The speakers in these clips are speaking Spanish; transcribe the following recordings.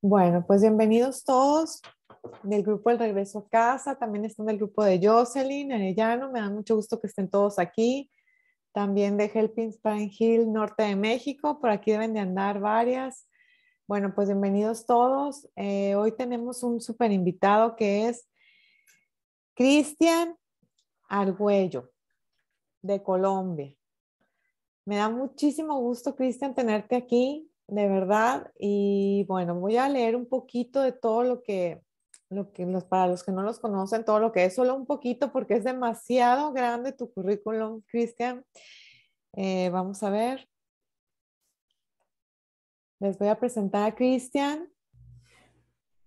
Bueno, pues bienvenidos todos del grupo El Regreso a Casa. También están el grupo de Jocelyn, Arellano. Me da mucho gusto que estén todos aquí. También de Helping Spine Hill, norte de México. Por aquí deben de andar varias. Bueno, pues bienvenidos todos. Eh, hoy tenemos un súper invitado que es Cristian Argüello, de Colombia. Me da muchísimo gusto, Cristian, tenerte aquí, de verdad. Y bueno, voy a leer un poquito de todo lo que, lo que los, para los que no los conocen, todo lo que es, solo un poquito, porque es demasiado grande tu currículum, Cristian. Eh, vamos a ver. Les voy a presentar a Cristian.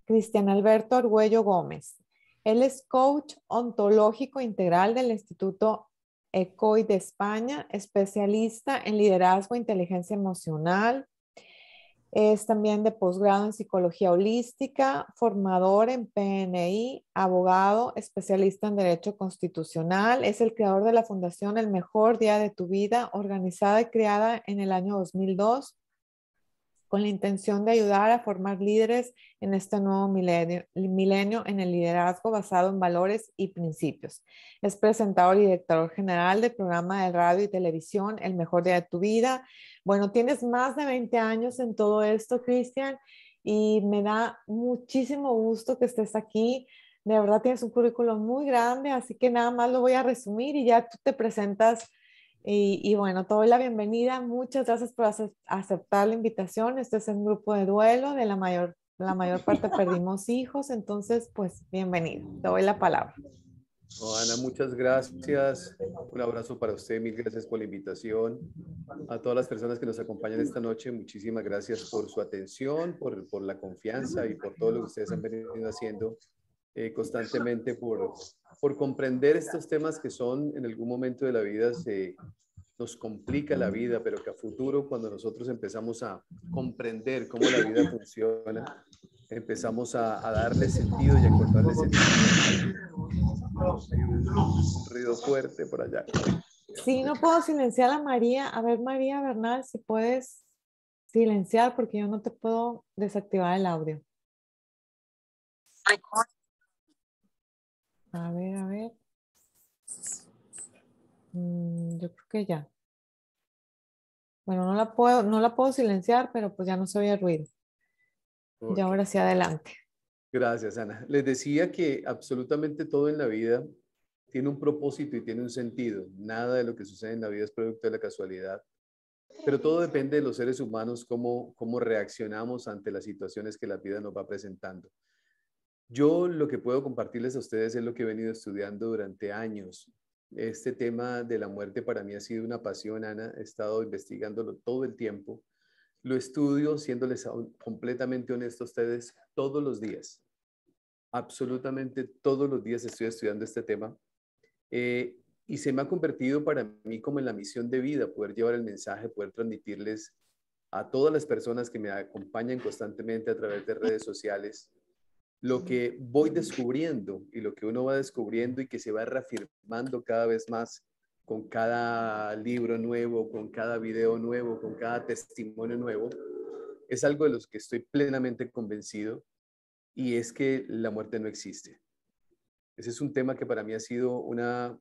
Cristian Alberto Argüello Gómez. Él es coach ontológico integral del Instituto ECOI de España, especialista en liderazgo e inteligencia emocional. Es también de posgrado en psicología holística, formador en PNI, abogado, especialista en derecho constitucional. Es el creador de la fundación El Mejor Día de tu Vida, organizada y creada en el año 2002 con la intención de ayudar a formar líderes en este nuevo milenio, en el liderazgo basado en valores y principios. Es presentador y director general del programa de radio y televisión El Mejor Día de tu Vida. Bueno, tienes más de 20 años en todo esto, Cristian, y me da muchísimo gusto que estés aquí. De verdad tienes un currículum muy grande, así que nada más lo voy a resumir y ya tú te presentas y, bueno, te doy la bienvenida. Muchas gracias por aceptar la invitación. Este es un grupo de duelo. De la mayor, la mayor parte perdimos hijos. Entonces, pues bienvenido. Te doy la palabra. Ana, muchas gracias. Un abrazo para usted. Mil gracias por la invitación. A todas las personas que nos acompañan esta noche, muchísimas gracias por su atención, por, por la confianza y por todo lo que ustedes han venido haciendo eh, constantemente por, por comprender estos temas que son en algún momento de la vida se nos complica la vida, pero que a futuro cuando nosotros empezamos a comprender cómo la vida funciona, empezamos a, a darle sentido y a encontrarle sentido. Un ruido fuerte por allá. Sí, no puedo silenciar a María. A ver, María Bernal, si puedes silenciar porque yo no te puedo desactivar el audio. A ver, a ver. Mm, yo creo que ya. Bueno, no la puedo, no la puedo silenciar, pero pues ya no se oye ruido. Y ahora sí adelante. Gracias, Ana. Les decía que absolutamente todo en la vida tiene un propósito y tiene un sentido. Nada de lo que sucede en la vida es producto de la casualidad. Pero todo depende de los seres humanos, cómo, cómo reaccionamos ante las situaciones que la vida nos va presentando. Yo lo que puedo compartirles a ustedes es lo que he venido estudiando durante años. Este tema de la muerte para mí ha sido una pasión, Ana. He estado investigándolo todo el tiempo. Lo estudio, siéndoles completamente honesto a ustedes, todos los días. Absolutamente todos los días estoy estudiando este tema. Eh, y se me ha convertido para mí como en la misión de vida, poder llevar el mensaje, poder transmitirles a todas las personas que me acompañan constantemente a través de redes sociales lo que voy descubriendo y lo que uno va descubriendo y que se va reafirmando cada vez más con cada libro nuevo, con cada video nuevo, con cada testimonio nuevo, es algo de los que estoy plenamente convencido y es que la muerte no existe. Ese es un tema que para mí ha sido una,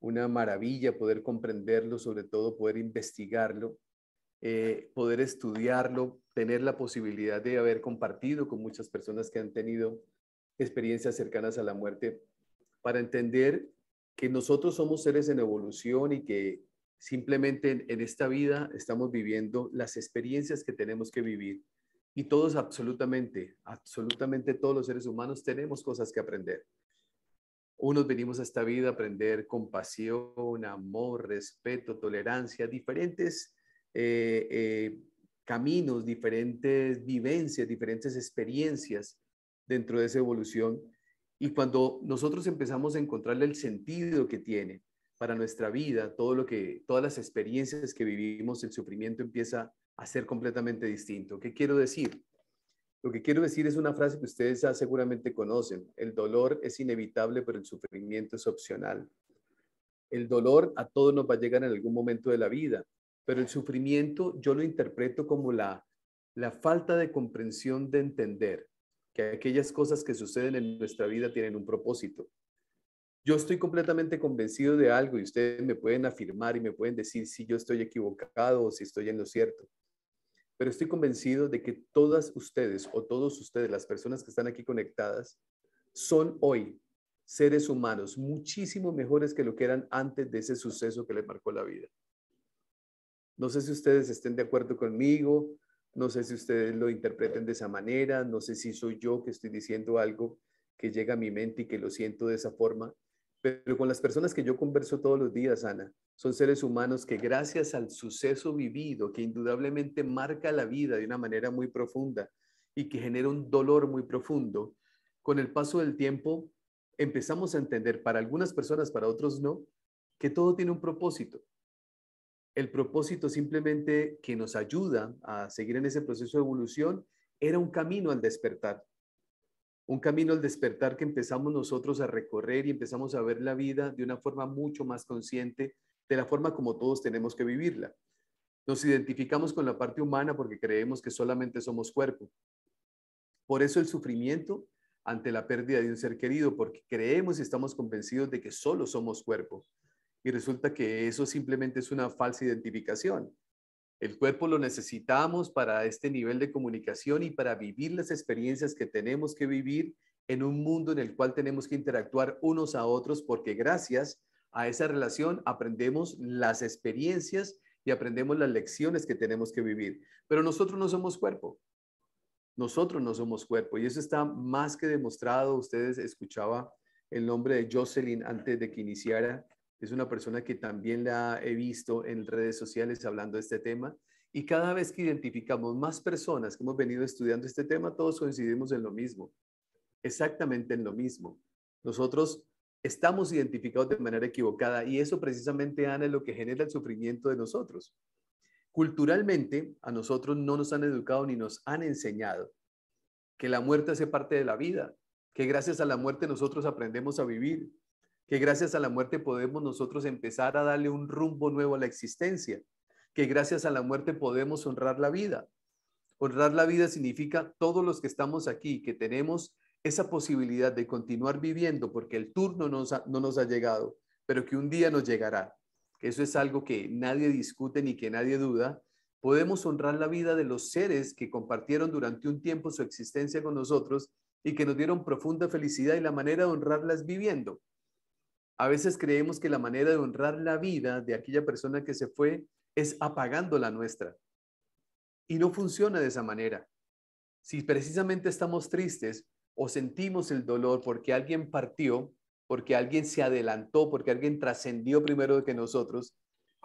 una maravilla poder comprenderlo, sobre todo poder investigarlo, eh, poder estudiarlo, tener la posibilidad de haber compartido con muchas personas que han tenido experiencias cercanas a la muerte, para entender que nosotros somos seres en evolución y que simplemente en, esta vida estamos viviendo las experiencias que tenemos que vivir. Y todos, absolutamente, absolutamente todos los seres humanos tenemos cosas que aprender. Unos venimos a esta vida a aprender compasión, amor, respeto, tolerancia, diferentes eh, eh, caminos, diferentes vivencias, diferentes experiencias dentro de esa evolución. Y cuando nosotros empezamos a encontrarle el sentido que tiene para nuestra vida, todo lo que, todas las experiencias que vivimos, el sufrimiento empieza a ser completamente distinto. ¿Qué quiero decir? Lo que quiero decir es una frase que ustedes ya seguramente conocen. El dolor es inevitable, pero el sufrimiento es opcional. El dolor a todos nos va a llegar en algún momento de la vida pero el sufrimiento yo lo interpreto como la, la falta de comprensión de entender que aquellas cosas que suceden en nuestra vida tienen un propósito. Yo estoy completamente convencido de algo y ustedes me pueden afirmar y me pueden decir si yo estoy equivocado o si estoy en lo cierto. Pero estoy convencido de que todas ustedes o todos ustedes, las personas que están aquí conectadas, son hoy seres humanos muchísimo mejores que lo que eran antes de ese suceso que les marcó la vida. No sé si ustedes estén de acuerdo conmigo, no sé si ustedes lo interpreten de esa manera, no sé si soy yo que estoy diciendo algo que llega a mi mente y que lo siento de esa forma, pero con las personas que yo converso todos los días, Ana, son seres humanos que gracias al suceso vivido, que indudablemente marca la vida de una manera muy profunda y que genera un dolor muy profundo, con el paso del tiempo empezamos a entender, para algunas personas, para otros no, que todo tiene un propósito. El propósito simplemente que nos ayuda a seguir en ese proceso de evolución era un camino al despertar un camino al despertar que empezamos nosotros a recorrer y empezamos a ver la vida de una forma mucho más consciente de la forma como todos tenemos que vivirla. Nos identificamos con la parte humana porque creemos que solamente somos cuerpo. Por eso el sufrimiento ante la pérdida de un ser querido, porque creemos y estamos convencidos de que solo somos cuerpo. Y resulta que eso simplemente es una falsa identificación. El cuerpo lo necesitamos para este nivel de comunicación y para vivir las experiencias que tenemos que vivir en un mundo en el cual tenemos que interactuar unos a otros porque gracias a esa relación aprendemos las experiencias y aprendemos las lecciones que tenemos que vivir. Pero nosotros no somos cuerpo. Nosotros no somos cuerpo y eso está más que demostrado. Ustedes escuchaba el nombre de Jocelyn antes de que iniciara es una persona que también la he visto en redes sociales hablando de este tema. Y cada vez que identificamos más personas que hemos venido estudiando este tema, todos coincidimos en lo mismo, exactamente en lo mismo. Nosotros estamos identificados de manera equivocada y eso precisamente, Ana, es lo que genera el sufrimiento de nosotros. Culturalmente, a nosotros no nos han educado ni nos han enseñado que la muerte hace parte de la vida, que gracias a la muerte nosotros aprendemos a vivir, que gracias a la muerte podemos nosotros empezar a darle un rumbo nuevo a la existencia, que gracias a la muerte podemos honrar la vida. Honrar la vida significa todos los que estamos aquí, que tenemos esa posibilidad de continuar viviendo porque el turno no nos ha llegado, pero que un día nos llegará. Eso es algo que nadie discute ni que nadie duda. Podemos honrar la vida de los seres que compartieron durante un tiempo su existencia con nosotros y que nos dieron profunda felicidad y la manera de honrarlas viviendo. A veces creemos que la manera de honrar la vida de aquella persona que se fue es apagando la nuestra. Y no funciona de esa manera. Si precisamente estamos tristes o sentimos el dolor porque alguien partió, porque alguien se adelantó, porque alguien trascendió primero que nosotros,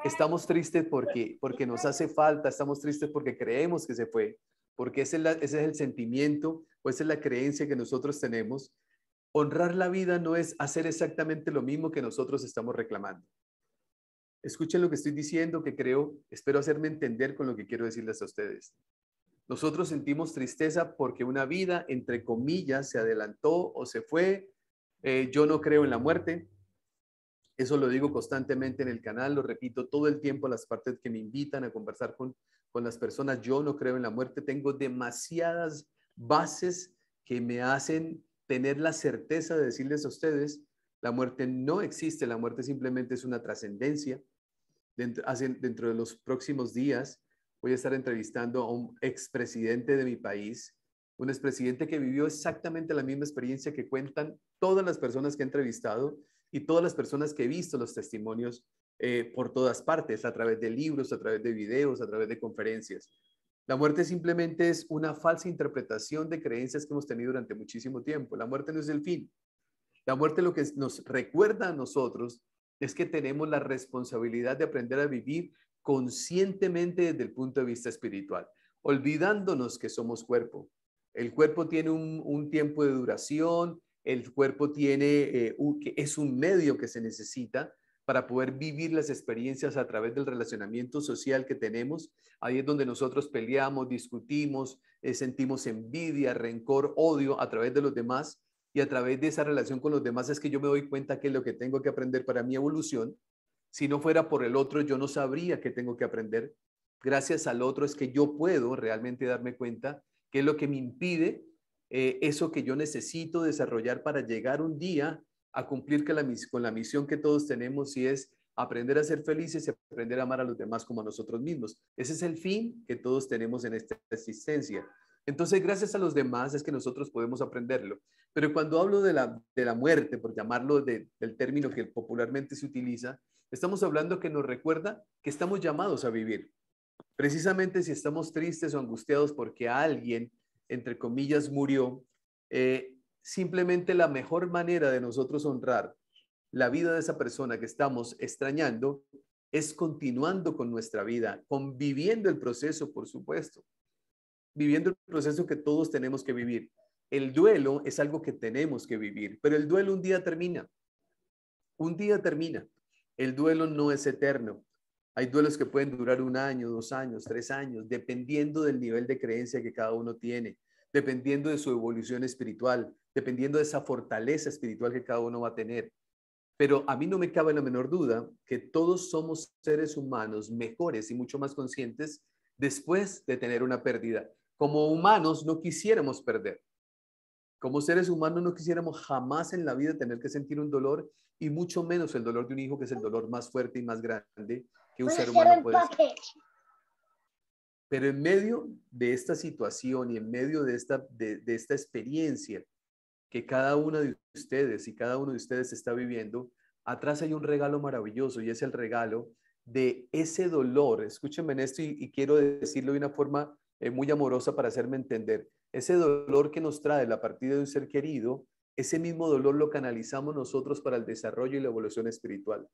estamos tristes porque, porque nos hace falta, estamos tristes porque creemos que se fue, porque ese es el sentimiento o esa es la creencia que nosotros tenemos Honrar la vida no es hacer exactamente lo mismo que nosotros estamos reclamando. Escuchen lo que estoy diciendo, que creo, espero hacerme entender con lo que quiero decirles a ustedes. Nosotros sentimos tristeza porque una vida, entre comillas, se adelantó o se fue. Eh, yo no creo en la muerte. Eso lo digo constantemente en el canal, lo repito todo el tiempo a las partes que me invitan a conversar con, con las personas. Yo no creo en la muerte. Tengo demasiadas bases que me hacen tener la certeza de decirles a ustedes, la muerte no existe, la muerte simplemente es una trascendencia. Dentro, dentro de los próximos días voy a estar entrevistando a un expresidente de mi país, un expresidente que vivió exactamente la misma experiencia que cuentan todas las personas que he entrevistado y todas las personas que he visto los testimonios eh, por todas partes, a través de libros, a través de videos, a través de conferencias. La muerte simplemente es una falsa interpretación de creencias que hemos tenido durante muchísimo tiempo. La muerte no es el fin. La muerte lo que nos recuerda a nosotros es que tenemos la responsabilidad de aprender a vivir conscientemente desde el punto de vista espiritual, olvidándonos que somos cuerpo. El cuerpo tiene un, tiempo de duración, el cuerpo tiene, eh, es un medio que se necesita, para poder vivir las experiencias a través del relacionamiento social que tenemos. Ahí es donde nosotros peleamos, discutimos, eh, sentimos envidia, rencor, odio a través de los demás. Y a través de esa relación con los demás es que yo me doy cuenta que lo que tengo que aprender para mi evolución. Si no fuera por el otro, yo no sabría qué tengo que aprender. gracias al otro es que yo puedo realmente darme cuenta qué es lo que me impide eh, eso que yo necesito desarrollar para llegar un día a cumplir con la, misión que todos tenemos y es aprender a ser felices y aprender a amar a los demás como a nosotros mismos. Ese es el fin que todos tenemos en esta existencia. Entonces, gracias a los demás es que nosotros podemos aprenderlo. Pero cuando hablo de la, de la muerte, por llamarlo del término que popularmente se utiliza, estamos hablando que nos recuerda que estamos llamados a vivir. Precisamente si estamos tristes o angustiados porque alguien, entre comillas, murió, eh, simplemente la mejor manera de nosotros honrar la vida de esa persona que estamos extrañando es continuando con nuestra vida, conviviendo el proceso, por supuesto, viviendo el proceso que todos tenemos que vivir. El duelo es algo que tenemos que vivir, pero el duelo un día termina. Un día termina. El duelo no es eterno. Hay duelos que pueden durar un año, dos años, tres años, dependiendo del nivel de creencia que cada uno tiene, dependiendo de su evolución espiritual, dependiendo de esa fortaleza espiritual que cada uno va a tener. Pero a mí no me cabe la menor duda que todos somos seres humanos mejores y mucho más conscientes después de tener una pérdida. Como humanos no quisiéramos perder. Como seres humanos no quisiéramos jamás en la vida tener que sentir un dolor y mucho menos el dolor de un hijo que es el dolor más fuerte y más grande que un ser humano puede Pero en medio de esta situación y en medio de esta, de esta experiencia, que cada una de ustedes y cada uno de ustedes está viviendo, atrás hay un regalo maravilloso y es el regalo de ese dolor. Escúchenme en esto y, quiero decirlo de una forma eh, muy amorosa para hacerme entender. Ese dolor que nos trae la partida de un ser querido, ese mismo dolor lo canalizamos nosotros para el desarrollo y la evolución espiritual.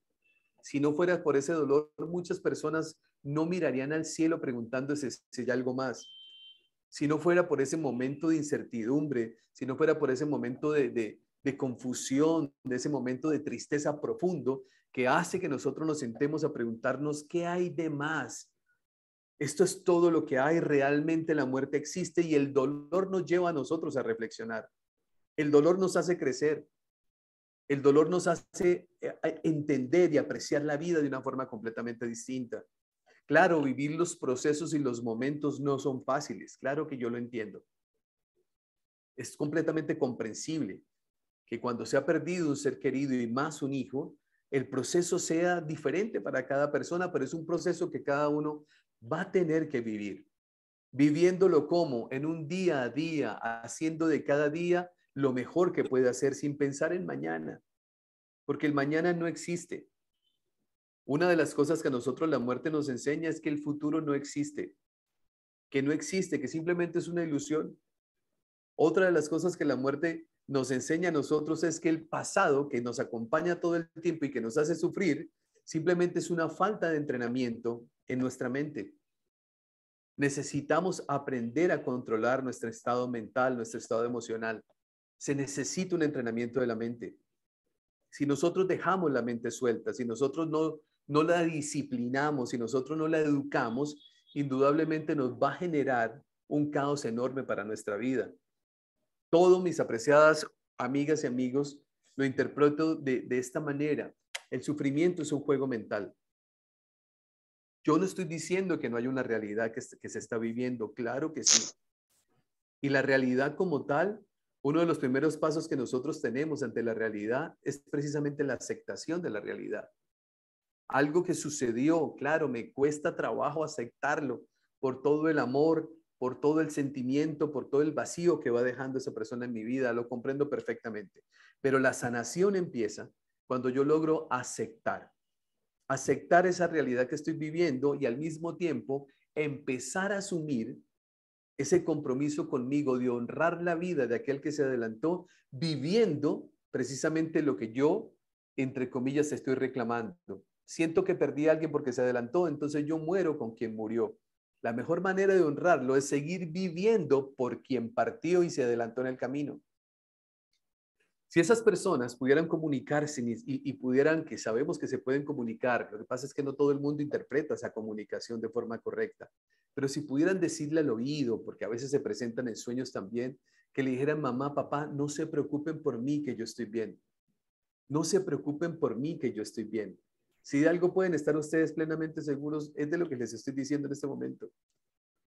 Si no fuera por ese dolor, muchas personas no mirarían al cielo preguntándose si hay algo más si no fuera por ese momento de incertidumbre, si no fuera por ese momento de, confusión, de ese momento de tristeza profundo que hace que nosotros nos sentemos a preguntarnos qué hay de más. Esto es todo lo que hay, realmente la muerte existe y el dolor nos lleva a nosotros a reflexionar. El dolor nos hace crecer. El dolor nos hace eh, entender y apreciar la vida de una forma completamente distinta. Claro, vivir los procesos y los momentos no son fáciles, claro que yo lo entiendo. Es completamente comprensible que cuando se ha perdido un ser querido y más un hijo, el proceso sea diferente para cada persona, pero es un proceso que cada uno va a tener que vivir, viviéndolo como en un día a día, haciendo de cada día lo mejor que puede hacer sin pensar en mañana, porque el mañana no existe. Una de las cosas que a nosotros la muerte nos enseña es que el futuro no existe, que no existe, que simplemente es una ilusión. Otra de las cosas que la muerte nos enseña a nosotros es que el pasado, que nos acompaña todo el tiempo y que nos hace sufrir, simplemente es una falta de entrenamiento en nuestra mente. Necesitamos aprender a controlar nuestro estado mental, nuestro estado emocional. Se necesita un entrenamiento de la mente. Si nosotros dejamos la mente suelta, si nosotros no no la disciplinamos, y nosotros no la educamos, indudablemente nos va a generar un caos enorme para nuestra vida. Todo, mis apreciadas amigas y amigos, lo interpreto de, esta manera. El sufrimiento es un juego mental. Yo no estoy diciendo que no hay una realidad que se está viviendo, claro que sí. Y la realidad como tal, uno de los primeros pasos que nosotros tenemos ante la realidad es precisamente la aceptación de la realidad algo que sucedió, claro, me cuesta trabajo aceptarlo por todo el amor, por todo el sentimiento, por todo el vacío que va dejando esa persona en mi vida, lo comprendo perfectamente. Pero la sanación empieza cuando yo logro aceptar, aceptar esa realidad que estoy viviendo y al mismo tiempo empezar a asumir ese compromiso conmigo de honrar la vida de aquel que se adelantó, viviendo precisamente lo que yo, entre comillas, estoy reclamando siento que perdí a alguien porque se adelantó, entonces yo muero con quien murió. La mejor manera de honrarlo es seguir viviendo por quien partió y se adelantó en el camino. Si esas personas pudieran comunicarse y, pudieran, que sabemos que se pueden comunicar, lo que pasa es que no todo el mundo interpreta esa comunicación de forma correcta, pero si pudieran decirle al oído, porque a veces se presentan en sueños también, que le dijeran, mamá, papá, no se preocupen por mí que yo estoy bien. No se preocupen por mí que yo estoy bien Si de algo pueden estar ustedes plenamente seguros, es de lo que les estoy diciendo en este momento.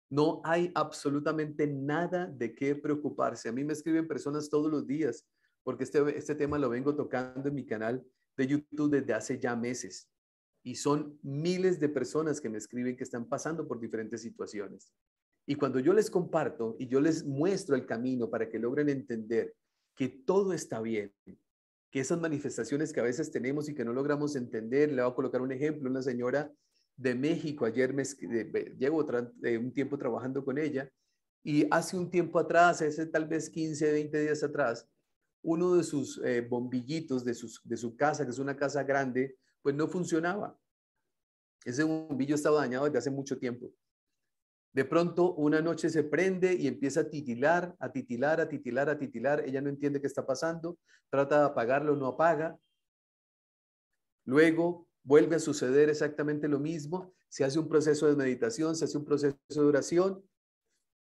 No hay absolutamente nada de qué preocuparse. A mí me escriben personas todos los días, porque este, este tema lo vengo tocando en mi canal de YouTube desde hace ya meses. Y son miles de personas que me escriben que están pasando por diferentes situaciones. Y cuando yo les comparto y yo les muestro el camino para que logren entender que todo está bien, que esas manifestaciones que a veces tenemos y que no logramos entender, le voy a colocar un ejemplo, una señora de México, ayer me, llevo eh, un tiempo trabajando con ella y hace un tiempo atrás, hace tal vez 15, 20 días atrás, uno de sus eh, bombillitos de, de su casa, que es una casa grande, pues no funcionaba. Ese bombillo estaba dañado desde hace mucho tiempo. De pronto, una noche se prende y empieza a titilar, a titilar, a titilar, a titilar. Ella no entiende qué está pasando, trata de apagarlo, no apaga. Luego vuelve a suceder exactamente lo mismo. Se hace un proceso de meditación, se hace un proceso de oración,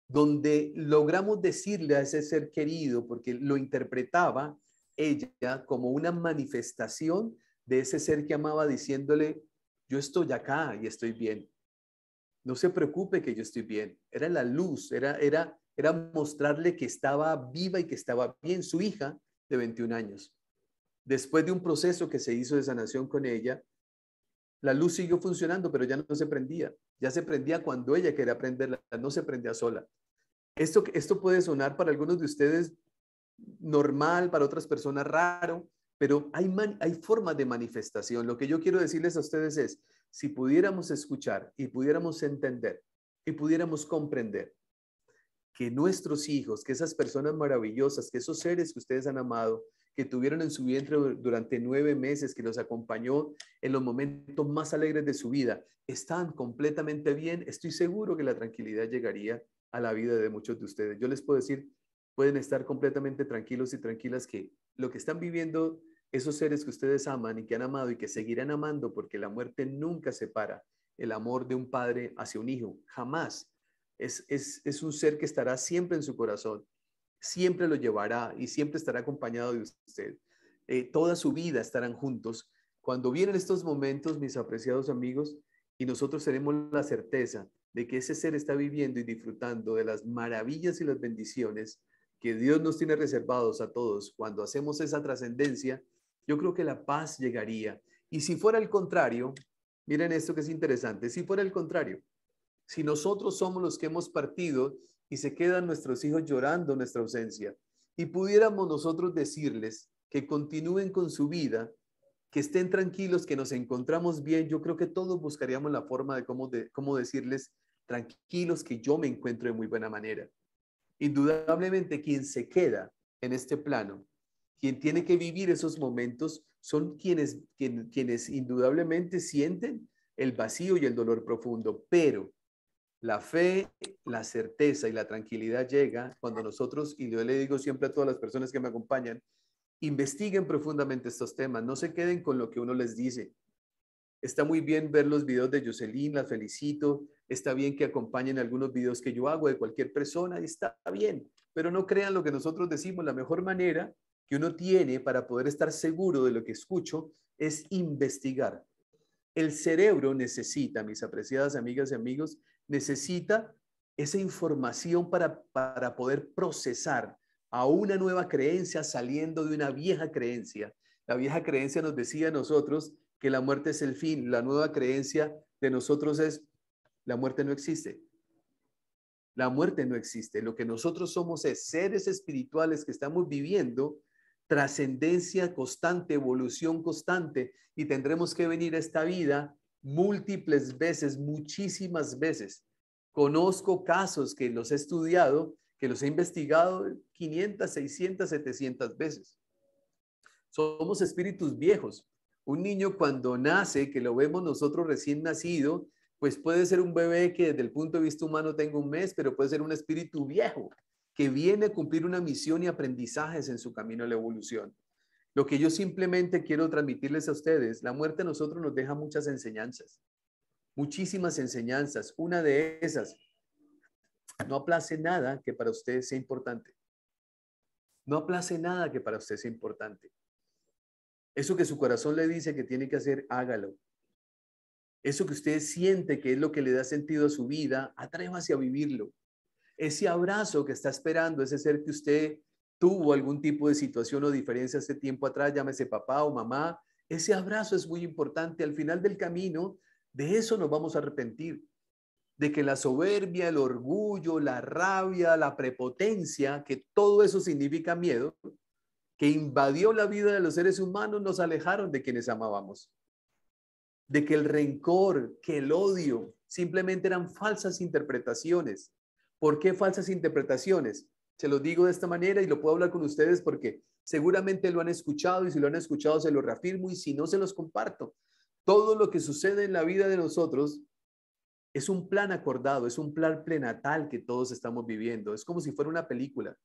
donde logramos decirle a ese ser querido, porque lo interpretaba ella como una manifestación de ese ser que amaba, diciéndole, yo estoy acá y estoy bien. No se preocupe que yo estoy bien. Era la luz, era, era, era mostrarle que estaba viva y que estaba bien su hija de 21 años. Después de un proceso que se hizo de sanación con ella, la luz siguió funcionando, pero ya no se prendía. Ya se prendía cuando ella quería prenderla, no se prendía sola. Esto, esto puede sonar para algunos de ustedes normal, para otras personas raro, pero hay, hay formas de manifestación. Lo que yo quiero decirles a ustedes es, si pudiéramos escuchar y pudiéramos entender y pudiéramos comprender que nuestros hijos, que esas personas maravillosas, que esos seres que ustedes han amado, que tuvieron en su vientre durante nueve meses, que los acompañó en los momentos más alegres de su vida, están completamente bien, estoy seguro que la tranquilidad llegaría a la vida de muchos de ustedes. Yo les puedo decir, pueden estar completamente tranquilos y tranquilas que lo que están viviendo esos seres que ustedes aman y que han amado y que seguirán amando, porque la muerte nunca separa el amor de un padre hacia un hijo, jamás. Es, es, un ser que estará siempre en su corazón, siempre lo llevará y siempre estará acompañado de usted. Eh, toda su vida estarán juntos. Cuando vienen estos momentos, mis apreciados amigos, y nosotros tenemos la certeza de que ese ser está viviendo y disfrutando de las maravillas y las bendiciones que Dios nos tiene reservados a todos cuando hacemos esa trascendencia, yo creo que la paz llegaría. Y si fuera el contrario, miren esto que es interesante, si fuera el contrario, si nosotros somos los que hemos partido y se quedan nuestros hijos llorando nuestra ausencia, y pudiéramos nosotros decirles que continúen con su vida, que estén tranquilos, que nos encontramos bien, yo creo que todos buscaríamos la forma de cómo, de, cómo decirles tranquilos que yo me encuentro de muy buena manera. Indudablemente quien se queda en este plano quien tiene que vivir esos momentos son quienes, quienes indudablemente sienten el vacío y el dolor profundo, pero la fe, la certeza y la tranquilidad llega cuando nosotros, y yo le digo siempre a todas las personas que me acompañan, investiguen profundamente estos temas, no se queden con lo que uno les dice. Está muy bien ver los videos de Jocelyn, la felicito, está bien que acompañen algunos videos que yo hago de cualquier persona, está bien, pero no crean lo que nosotros decimos, la mejor manera que uno tiene para poder estar seguro de lo que escucho es investigar. El cerebro necesita, mis apreciadas amigas y amigos, necesita esa información para, para poder procesar a una nueva creencia saliendo de una vieja creencia. La vieja creencia nos decía a nosotros que la muerte es el fin. La nueva creencia de nosotros es la muerte no existe. La muerte no existe. Lo que nosotros somos es seres espirituales que estamos viviendo trascendencia constante, evolución constante, y tendremos que venir a esta vida múltiples veces, muchísimas veces. Conozco casos que los he estudiado, que los he investigado 500, 600, 700 veces. Somos espíritus viejos. Un niño cuando nace, que lo vemos nosotros recién nacido, pues puede ser un bebé que desde el punto de vista humano tenga un mes, pero puede ser un espíritu viejo que viene a cumplir una misión y aprendizajes en su camino a la evolución. Lo que yo simplemente quiero transmitirles a ustedes, la muerte a nosotros nos deja muchas enseñanzas, muchísimas enseñanzas. Una de esas, no aplace nada que para usted sea importante. No aplace nada que para usted sea importante. Eso que su corazón le dice que tiene que hacer, hágalo. Eso que usted siente que es lo que le da sentido a su vida, atrévase a vivirlo. Ese abrazo que está esperando, ese ser que usted tuvo algún tipo de situación o diferencia hace tiempo atrás, llámese papá o mamá, ese abrazo es muy importante. Al final del camino, de eso nos vamos a arrepentir. De que la soberbia, el orgullo, la rabia, la prepotencia, que todo eso significa miedo, que invadió la vida de los seres humanos, nos alejaron de quienes amábamos. De que el rencor, que el odio, simplemente eran falsas interpretaciones. ¿Por qué falsas interpretaciones? Se lo digo de esta manera y lo puedo hablar con ustedes porque seguramente lo han escuchado y si lo han escuchado se lo reafirmo y si no se los comparto. Todo lo que sucede en la vida de nosotros es un plan acordado, es un plan prenatal que todos estamos viviendo. Es como si fuera una película.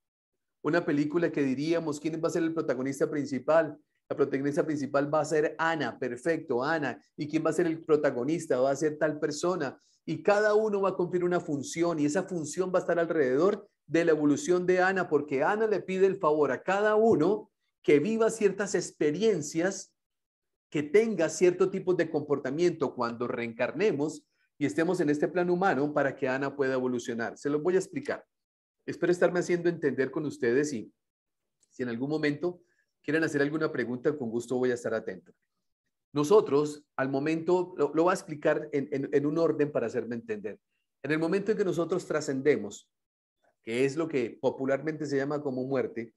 Una película que diríamos, ¿quién va a ser el protagonista principal? La protagonista principal va a ser Ana, perfecto, Ana. ¿Y quién va a ser el protagonista? Va a ser tal persona. Y cada uno va a cumplir una función y esa función va a estar alrededor de la evolución de Ana, porque Ana le pide el favor a cada uno que viva ciertas experiencias, que tenga cierto tipo de comportamiento cuando reencarnemos y estemos en este plano humano para que Ana pueda evolucionar. Se lo voy a explicar. Espero estarme haciendo entender con ustedes y si en algún momento quieren hacer alguna pregunta, con gusto voy a estar atento. Nosotros, al momento, lo, voy a explicar en un orden para hacerme entender. En el momento en que nosotros trascendemos, que es lo que popularmente se llama como muerte,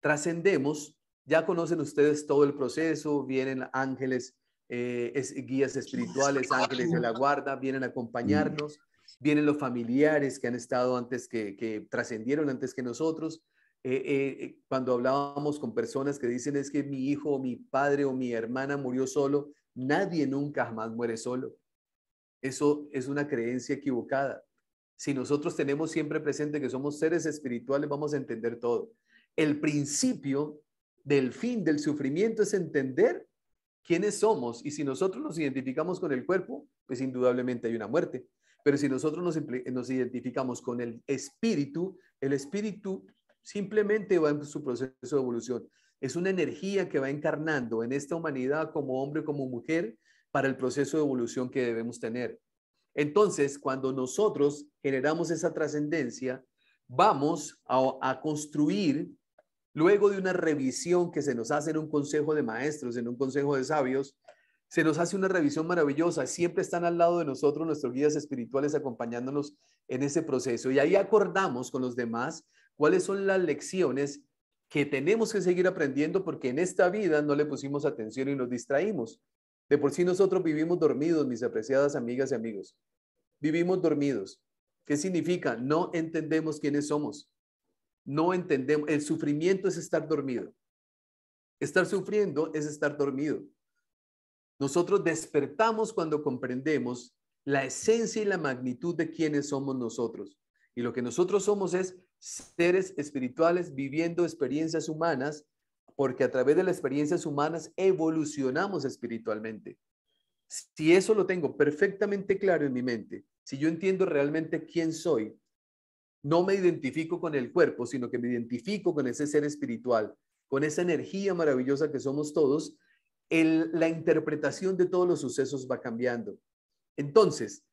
trascendemos, ya conocen ustedes todo el proceso, vienen ángeles, eh, guías espirituales, ángeles de la guarda, vienen a acompañarnos, vienen los familiares que han estado antes, que, trascendieron antes que nosotros. Eh, eh, cuando hablábamos con personas que dicen es que mi hijo o mi padre o mi hermana murió solo, nadie nunca jamás muere solo. Eso es una creencia equivocada. Si nosotros tenemos siempre presente que somos seres espirituales, vamos a entender todo. El principio del fin del sufrimiento es entender quiénes somos y si nosotros nos identificamos con el cuerpo, pues indudablemente hay una muerte. Pero si nosotros nos, nos identificamos con el espíritu, el espíritu simplemente va en su proceso de evolución. Es una energía que va encarnando en esta humanidad como hombre, como mujer, para el proceso de evolución que debemos tener. Entonces, cuando nosotros generamos esa trascendencia, vamos a, construir, luego de una revisión que se nos hace en un consejo de maestros, en un consejo de sabios, se nos hace una revisión maravillosa. Siempre están al lado de nosotros nuestros guías espirituales acompañándonos en ese proceso. Y ahí acordamos con los demás cuáles son las lecciones que tenemos que seguir aprendiendo porque en esta vida no le pusimos atención y nos distraímos. De por sí nosotros vivimos dormidos, mis apreciadas amigas y amigos. Vivimos dormidos. ¿Qué significa? No entendemos quiénes somos. No entendemos. El sufrimiento es estar dormido. Estar sufriendo es estar dormido. Nosotros despertamos cuando comprendemos la esencia y la magnitud de quiénes somos nosotros. Y lo que nosotros somos es seres espirituales viviendo experiencias humanas porque a través de las experiencias humanas evolucionamos espiritualmente. Si eso lo tengo perfectamente claro en mi mente, si yo entiendo realmente quién soy, no me identifico con el cuerpo, sino que me identifico con ese ser espiritual, con esa energía maravillosa que somos todos, la interpretación de todos los sucesos va cambiando. Entonces,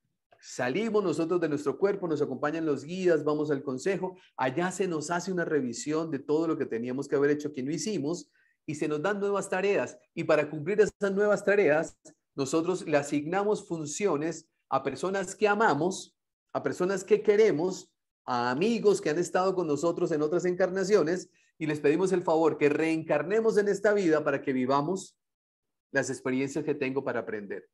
Salimos nosotros de nuestro cuerpo, nos acompañan los guías, vamos al consejo, allá se nos hace una revisión de todo lo que teníamos que haber hecho que no hicimos y se nos dan nuevas tareas. Y para cumplir esas nuevas tareas, nosotros le asignamos funciones a personas que amamos, a personas que queremos, a amigos que han estado con nosotros en otras encarnaciones y les pedimos el favor que reencarnemos en esta vida para que vivamos las experiencias que tengo para aprender.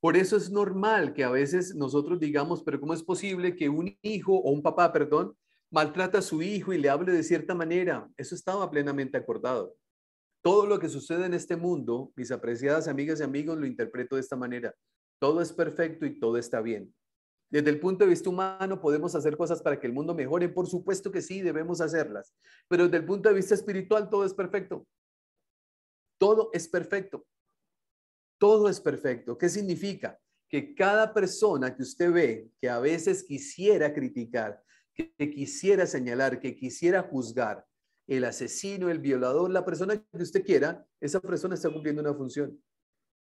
Por eso es normal que a veces nosotros digamos, pero ¿cómo es posible que un hijo o un papá, perdón, maltrata a su hijo y le hable de cierta manera? Eso estaba plenamente acordado. Todo lo que sucede en este mundo, mis apreciadas amigas y amigos, lo interpreto de esta manera. Todo es perfecto y todo está bien. Desde el punto de vista humano, ¿podemos hacer cosas para que el mundo mejore? Por supuesto que sí, debemos hacerlas. Pero desde el punto de vista espiritual, todo es perfecto. Todo es perfecto. Todo es perfecto. ¿Qué significa? Que cada persona que usted ve que a veces quisiera criticar, que quisiera señalar, que quisiera juzgar, el asesino, el violador, la persona que usted quiera, esa persona está cumpliendo una función.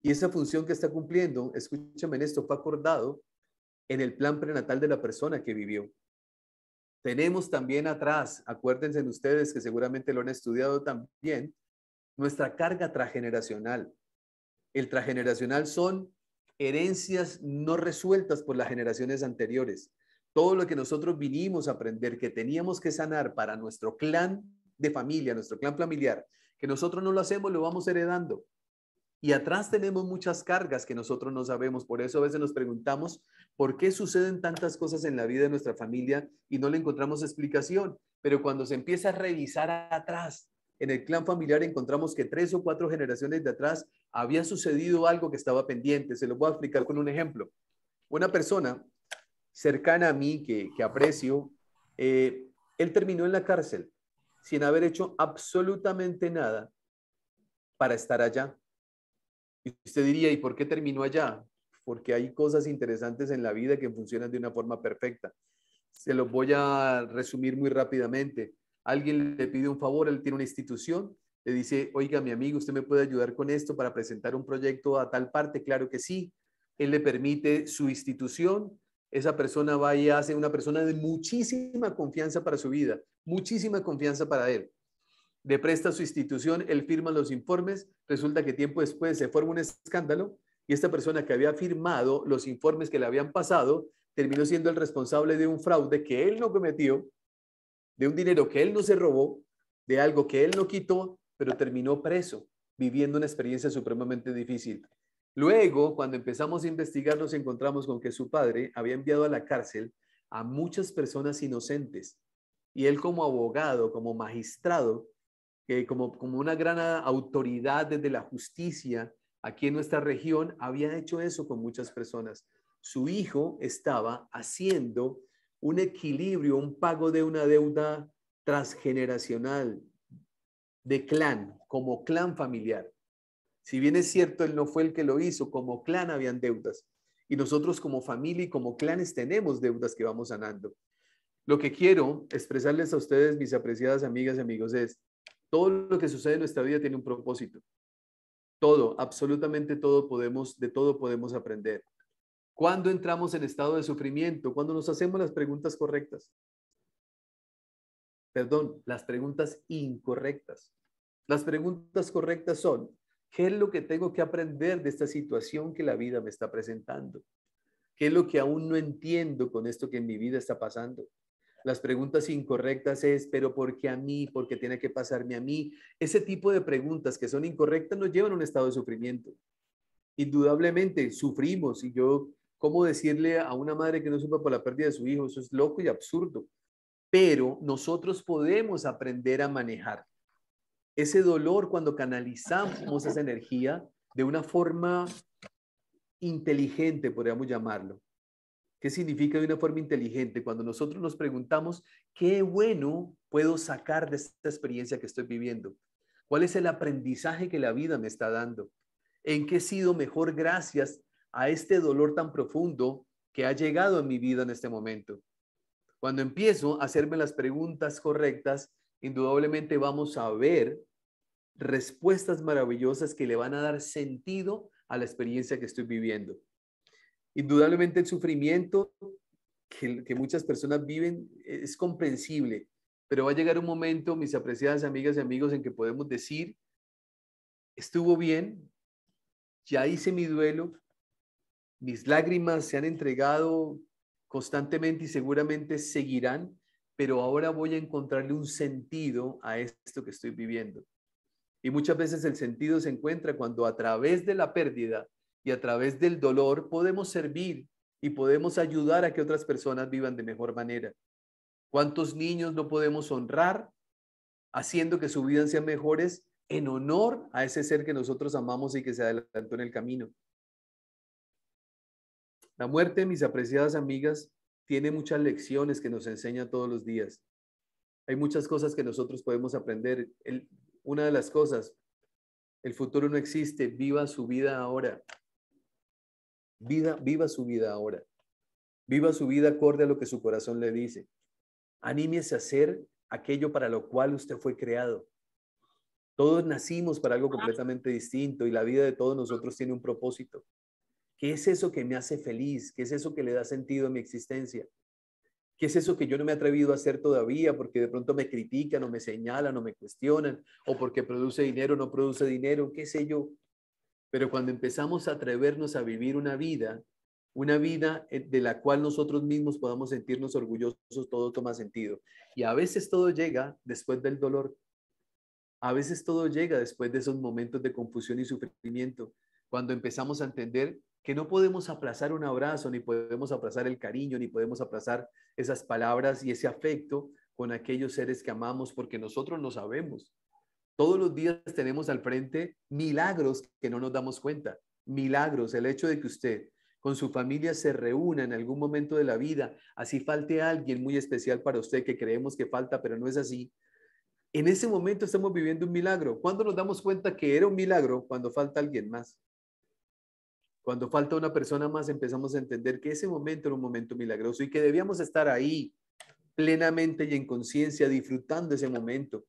Y esa función que está cumpliendo, escúchame en esto, fue acordado en el plan prenatal de la persona que vivió. Tenemos también atrás, acuérdense ustedes que seguramente lo han estudiado también, nuestra carga transgeneracional. El transgeneracional son herencias no resueltas por las generaciones anteriores. Todo lo que nosotros vinimos a aprender que teníamos que sanar para nuestro clan de familia, nuestro clan familiar, que nosotros no lo hacemos, lo vamos heredando. Y atrás tenemos muchas cargas que nosotros no sabemos. Por eso a veces nos preguntamos por qué suceden tantas cosas en la vida de nuestra familia y no le encontramos explicación. Pero cuando se empieza a revisar atrás, en el clan familiar encontramos que tres o cuatro generaciones de atrás había sucedido algo que estaba pendiente. Se lo voy a explicar con un ejemplo. Una persona cercana a mí que, aprecio, eh, él terminó en la cárcel sin haber hecho absolutamente nada para estar allá. Y usted diría, ¿y por qué terminó allá? Porque hay cosas interesantes en la vida que funcionan de una forma perfecta. Se los voy a resumir muy rápidamente alguien le pide un favor, él tiene una institución, le dice, oiga, mi amigo, ¿usted me puede ayudar con esto para presentar un proyecto a tal parte? Claro que sí. Él le permite su institución, esa persona va y hace una persona de muchísima confianza para su vida, muchísima confianza para él. Le presta su institución, él firma los informes, resulta que tiempo después se forma un escándalo y esta persona que había firmado los informes que le habían pasado terminó siendo el responsable de un fraude que él no cometió de un dinero que él no se robó, de algo que él no quitó, pero terminó preso, viviendo una experiencia supremamente difícil. Luego, cuando empezamos a investigar, nos encontramos con que su padre había enviado a la cárcel a muchas personas inocentes. Y él como abogado, como magistrado, como, como una gran autoridad desde la justicia aquí en nuestra región, había hecho eso con muchas personas. Su hijo estaba haciendo un equilibrio, un pago de una deuda transgeneracional de clan, como clan familiar. Si bien es cierto, él no fue el que lo hizo, como clan habían deudas. Y nosotros como familia y como clanes tenemos deudas que vamos sanando. Lo que quiero expresarles a ustedes, mis apreciadas amigas y amigos, es todo lo que sucede en nuestra vida tiene un propósito. Todo, absolutamente todo podemos, de todo podemos aprender. ¿Cuándo entramos en estado de sufrimiento? Cuando nos hacemos las preguntas correctas. Perdón, las preguntas incorrectas. Las preguntas correctas son, ¿qué es lo que tengo que aprender de esta situación que la vida me está presentando? ¿Qué es lo que aún no entiendo con esto que en mi vida está pasando? Las preguntas incorrectas es, pero ¿por qué a mí? ¿Por qué tiene que pasarme a mí? Ese tipo de preguntas que son incorrectas nos llevan a un estado de sufrimiento. Indudablemente sufrimos y yo ¿Cómo decirle a una madre que no sufra por la pérdida de su hijo? Eso es loco y absurdo. Pero nosotros podemos aprender a manejar ese dolor cuando canalizamos esa energía de una forma inteligente, podríamos llamarlo. ¿Qué significa de una forma inteligente? Cuando nosotros nos preguntamos, ¿qué bueno puedo sacar de esta experiencia que estoy viviendo? ¿Cuál es el aprendizaje que la vida me está dando? ¿En qué he sido mejor gracias a este dolor tan profundo que ha llegado en mi vida en este momento. Cuando empiezo a hacerme las preguntas correctas, indudablemente vamos a ver respuestas maravillosas que le van a dar sentido a la experiencia que estoy viviendo. Indudablemente el sufrimiento que muchas personas viven es comprensible, pero va a llegar un momento, mis apreciadas amigas y amigos, en que podemos decir, estuvo bien, ya hice mi duelo, mis lágrimas se han entregado constantemente y seguramente seguirán, pero ahora voy a encontrarle un sentido a esto que estoy viviendo. Y muchas veces el sentido se encuentra cuando a través de la pérdida y a través del dolor podemos servir y podemos ayudar a que otras personas vivan de mejor manera. ¿Cuántos niños no podemos honrar haciendo que su vida sea mejores en honor a ese ser que nosotros amamos y que se adelantó en el camino? La muerte, mis apreciadas amigas, tiene muchas lecciones que nos enseña todos los días. Hay muchas cosas que nosotros podemos aprender. una de las cosas, el futuro no existe, viva su vida ahora. Vida, viva su vida ahora. Viva su vida acorde a lo que su corazón le dice. Anímese a hacer aquello para lo cual usted fue creado. Todos nacimos para algo completamente distinto y la vida de todos nosotros tiene un propósito. ¿Qué es eso que me hace feliz? ¿Qué es eso que le da sentido a mi existencia? ¿Qué es eso que yo no me he atrevido a hacer todavía porque de pronto me critican o me señalan o me cuestionan o porque produce dinero o no produce dinero? ¿Qué sé yo? Pero cuando empezamos a atrevernos a vivir una vida, una vida eh, de la cual nosotros mismos podamos sentirnos orgullosos, todo toma sentido. Y a veces todo llega después del dolor. A veces todo llega después de esos momentos de confusión y sufrimiento, cuando empezamos a entender que no podemos aplazar un abrazo, ni podemos aplazar el cariño, ni podemos aplazar esas palabras y ese afecto con aquellos seres que amamos, porque nosotros no sabemos. Todos los días tenemos al frente milagros que no nos damos cuenta. Milagros, el hecho de que usted con su familia se reúna en algún momento de la vida, así falte alguien muy especial para usted que creemos que falta, pero no es así. En ese momento estamos viviendo un milagro. ¿Cuándo nos damos cuenta que era un milagro? Cuando falta alguien más. Cuando falta una persona más, empezamos a entender que ese momento era un momento milagroso y que debíamos estar ahí plenamente y en conciencia, disfrutando ese momento,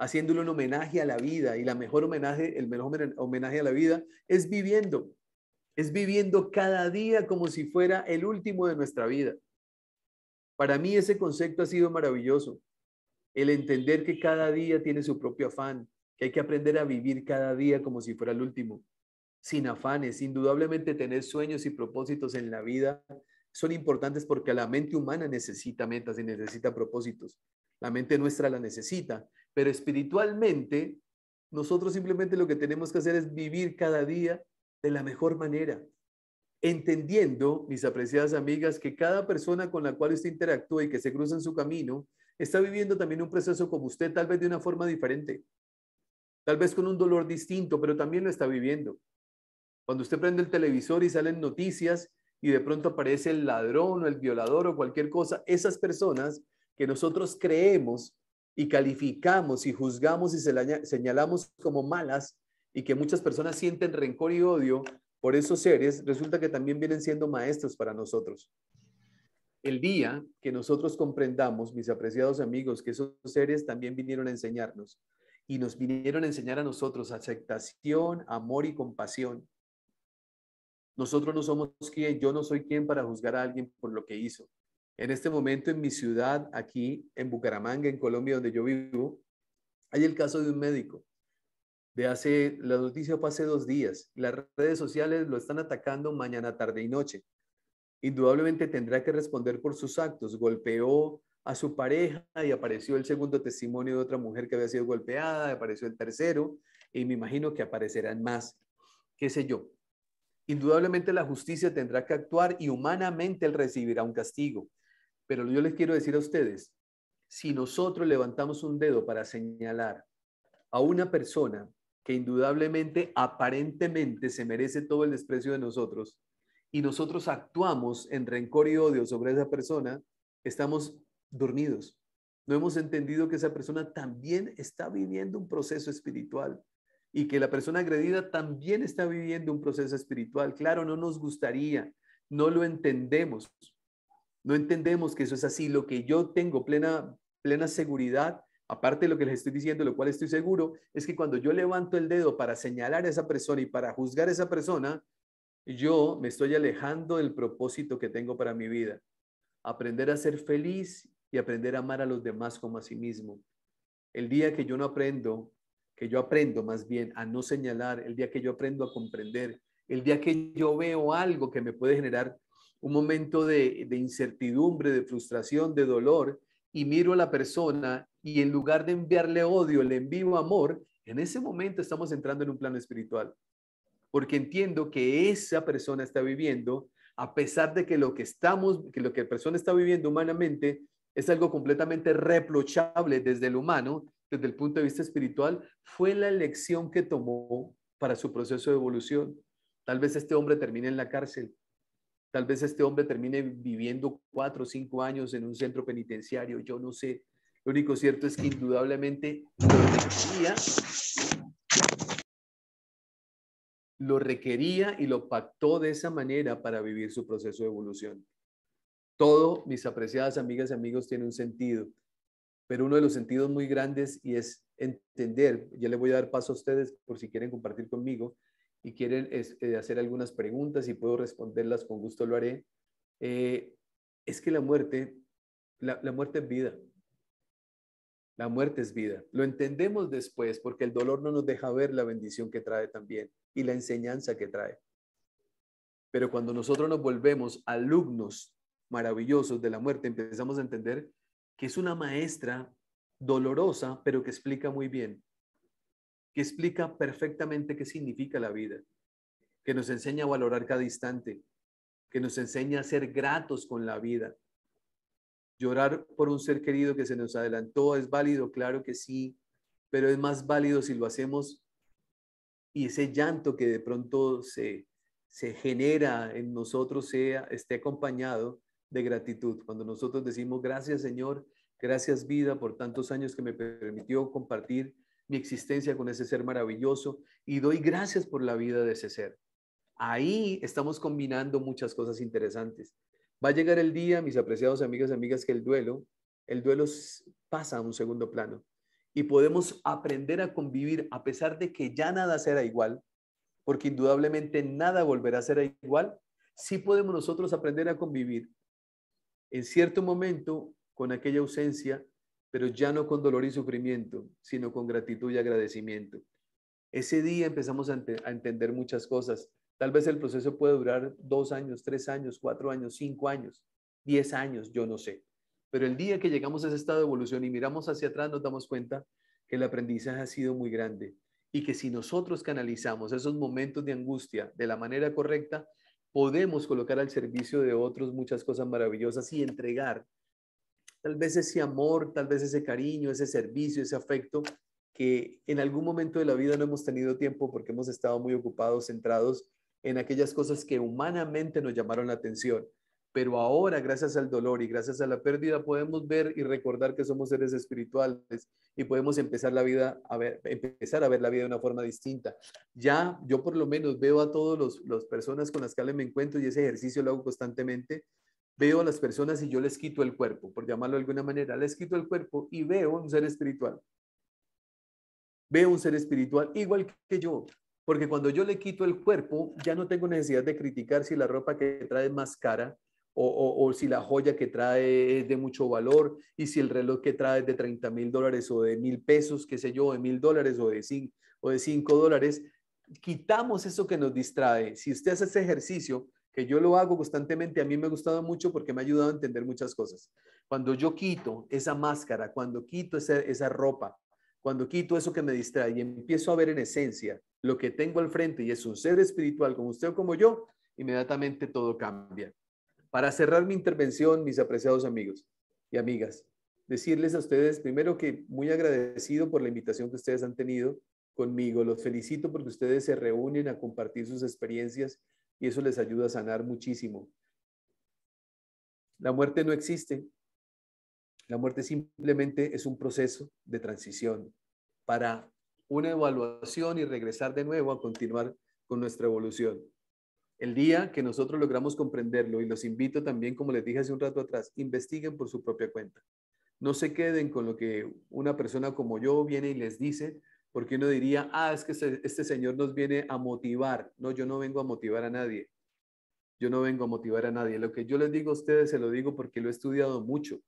haciéndole un homenaje a la vida. Y la mejor homenaje, el mejor homenaje a la vida es viviendo, es viviendo cada día como si fuera el último de nuestra vida. Para mí ese concepto ha sido maravilloso. El entender que cada día tiene su propio afán, que hay que aprender a vivir cada día como si fuera el último sin afanes. Indudablemente tener sueños y propósitos en la vida son importantes porque la mente humana necesita metas y necesita propósitos. La mente nuestra la necesita, pero espiritualmente nosotros simplemente lo que tenemos que hacer es vivir cada día de la mejor manera, entendiendo, mis apreciadas amigas, que cada persona con la cual usted interactúa y que se cruza en su camino está viviendo también un proceso como usted, tal vez de una forma diferente, tal vez con un dolor distinto, pero también lo está viviendo. Cuando usted prende el televisor y salen noticias y de pronto aparece el ladrón o el violador o cualquier cosa, esas personas que nosotros creemos y calificamos y juzgamos y señalamos como malas y que muchas personas sienten rencor y odio por esos seres, resulta que también vienen siendo maestros para nosotros. El día que nosotros comprendamos, mis apreciados amigos, que esos seres también vinieron a enseñarnos y nos vinieron a enseñar a nosotros aceptación, amor y compasión, nosotros no somos quien, yo no soy quien para juzgar a alguien por lo que hizo. En este momento en mi ciudad, aquí en Bucaramanga, en Colombia, donde yo vivo, hay el caso de un médico. De hace, la noticia fue hace dos días. Las redes sociales lo están atacando mañana, tarde y noche. Indudablemente tendrá que responder por sus actos. Golpeó a su pareja y apareció el segundo testimonio de otra mujer que había sido golpeada, apareció el tercero y me imagino que aparecerán más, qué sé yo. Indudablemente la justicia tendrá que actuar y humanamente él recibirá un castigo. Pero yo les quiero decir a ustedes, si nosotros levantamos un dedo para señalar a una persona que indudablemente, aparentemente se merece todo el desprecio de nosotros, y nosotros actuamos en rencor y odio sobre esa persona, estamos dormidos. No hemos entendido que esa persona también está viviendo un proceso espiritual y que la persona agredida también está viviendo un proceso espiritual. Claro, no nos gustaría, no lo entendemos. No entendemos que eso es así. Lo que yo tengo plena, plena seguridad, aparte de lo que les estoy diciendo, lo cual estoy seguro, es que cuando yo levanto el dedo para señalar a esa persona y para juzgar a esa persona, yo me estoy alejando del propósito que tengo para mi vida. Aprender a ser feliz y aprender a amar a los demás como a sí mismo. El día que yo no aprendo que yo aprendo más bien a no señalar, el día que yo aprendo a comprender, el día que yo veo algo que me puede generar un momento de, incertidumbre, de frustración, de dolor, y miro a la persona y en lugar de enviarle odio, le envío amor, en ese momento estamos entrando en un plano espiritual. Porque entiendo que esa persona está viviendo, a pesar de que lo que estamos, que lo que la persona está viviendo humanamente es algo completamente reprochable desde el humano, desde el punto de vista espiritual, fue la elección que tomó para su proceso de evolución. Tal vez este hombre termine en la cárcel, tal vez este hombre termine viviendo cuatro o cinco años en un centro penitenciario, yo no sé. Lo único cierto es que indudablemente lo requería, lo requería y lo pactó de esa manera para vivir su proceso de evolución. Todo, mis apreciadas amigas y amigos, tiene un sentido. Pero uno de los sentidos muy grandes y es entender, ya le voy a dar paso a ustedes por si quieren compartir conmigo y quieren eh, hacer algunas preguntas y puedo responderlas, con gusto lo haré. Eh, es que la muerte, la, la muerte es vida. La muerte es vida. Lo entendemos después porque el dolor no nos deja ver la bendición que trae también y la enseñanza que trae. Pero cuando nosotros nos volvemos alumnos maravillosos de la muerte, empezamos a entender que es una maestra dolorosa, pero que explica muy bien, que explica perfectamente qué significa la vida, que nos enseña a valorar cada instante, que nos enseña a ser gratos con la vida. Llorar por un ser querido que se nos adelantó es válido, claro que sí, pero es más válido si lo hacemos y ese llanto que de pronto se, se genera en nosotros sea, esté acompañado de gratitud. Cuando nosotros decimos gracias Señor, gracias vida por tantos años que me permitió compartir mi existencia con ese ser maravilloso y doy gracias por la vida de ese ser. Ahí estamos combinando muchas cosas interesantes. Va a llegar el día, mis apreciados amigas y amigas, que el duelo, el duelo pasa a un segundo plano y podemos aprender a convivir a pesar de que ya nada será igual, porque indudablemente nada volverá a ser igual, sí podemos nosotros aprender a convivir en cierto momento con aquella ausencia, pero ya no con dolor y sufrimiento, sino con gratitud y agradecimiento. Ese día empezamos a, entender muchas cosas. Tal vez el proceso puede durar dos años, tres años, cuatro años, cinco años, diez años, yo no sé. Pero el día que llegamos a ese estado de evolución y miramos hacia atrás, nos damos cuenta que el aprendizaje ha sido muy grande y que si nosotros canalizamos esos momentos de angustia de la manera correcta, podemos colocar al servicio de otros muchas cosas maravillosas y entregar tal vez ese amor, tal vez ese cariño, ese servicio, ese afecto que en algún momento de la vida no hemos tenido tiempo porque hemos estado muy ocupados, centrados en aquellas cosas que humanamente nos llamaron la atención. Pero ahora, gracias al dolor y gracias a la pérdida, podemos ver y recordar que somos seres espirituales y podemos empezar la vida a ver, empezar a ver la vida de una forma distinta. Ya yo por lo menos veo a todas las personas con las que me encuentro y ese ejercicio lo hago constantemente. Veo a las personas y yo les quito el cuerpo, por llamarlo de alguna manera, les quito el cuerpo y veo un ser espiritual. Veo un ser espiritual igual que yo, porque cuando yo le quito el cuerpo, ya no tengo necesidad de criticar si la ropa que trae es más cara o, si la joya que trae es de mucho valor y si el reloj que trae es de 30 mil dólares o de mil pesos, qué sé yo, de mil dólares o de, cinco, o de 5 dólares, quitamos eso que nos distrae. Si usted hace ese ejercicio, que yo lo hago constantemente, a mí me ha gustado mucho porque me ha ayudado a entender muchas cosas. Cuando yo quito esa máscara, cuando quito esa, esa ropa, cuando quito eso que me distrae y empiezo a ver en esencia lo que tengo al frente y es un ser espiritual como usted o como yo, inmediatamente todo cambia. Para cerrar mi intervención, mis apreciados amigos y amigas, decirles a ustedes primero que muy agradecido por la invitación que ustedes han tenido conmigo. Los felicito porque ustedes se reúnen a compartir sus experiencias y eso les ayuda a sanar muchísimo. La muerte no existe. La muerte simplemente es un proceso de transición para una evaluación y regresar de nuevo a continuar con nuestra evolución. El día que nosotros logramos comprenderlo, y los invito también, como les dije hace un rato atrás, investiguen por su propia cuenta. No se queden con lo que una persona como yo viene y les dice, porque uno diría, ah, es que este, este señor nos viene a motivar. No, yo no vengo a motivar a nadie. Yo no vengo a motivar a nadie. Lo que yo les digo a ustedes se lo digo porque lo he estudiado mucho,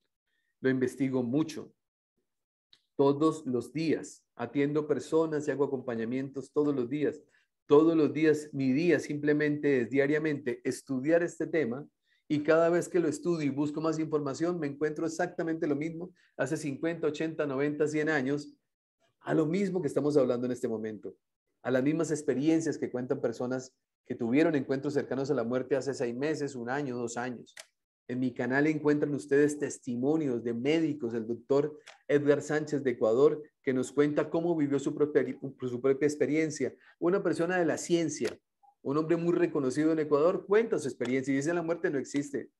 lo investigo mucho. Todos los días atiendo personas y hago acompañamientos todos los días todos los días, mi día simplemente es diariamente estudiar este tema y cada vez que lo estudio y busco más información, me encuentro exactamente lo mismo hace 50, 80, 90, 100 años, a lo mismo que estamos hablando en este momento, a las mismas experiencias que cuentan personas que tuvieron encuentros cercanos a la muerte hace seis meses, un año, dos años. En mi canal encuentran ustedes testimonios de médicos, el doctor Edgar Sánchez de Ecuador, que nos cuenta cómo vivió su propia, experiencia. Una persona de la ciencia, un hombre muy reconocido en Ecuador, cuenta su experiencia y dice la muerte no existe.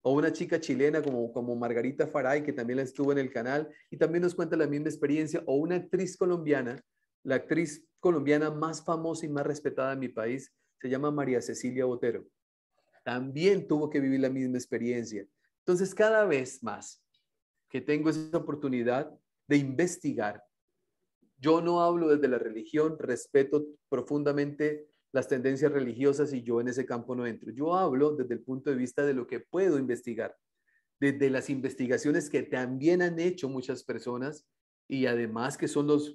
O una chica chilena como, como Margarita Faray, que también la estuvo en el canal y también nos cuenta la misma experiencia. O una actriz colombiana, la actriz colombiana más famosa y más respetada en mi país, se llama María Cecilia Botero también tuvo que vivir la misma experiencia. Entonces, cada vez más, que tengo esa oportunidad de investigar. Yo no hablo desde la religión, respeto profundamente las tendencias religiosas y yo en ese campo no entro. Yo hablo desde el punto de vista de lo que puedo investigar, desde las investigaciones que también han hecho muchas personas y además que son los,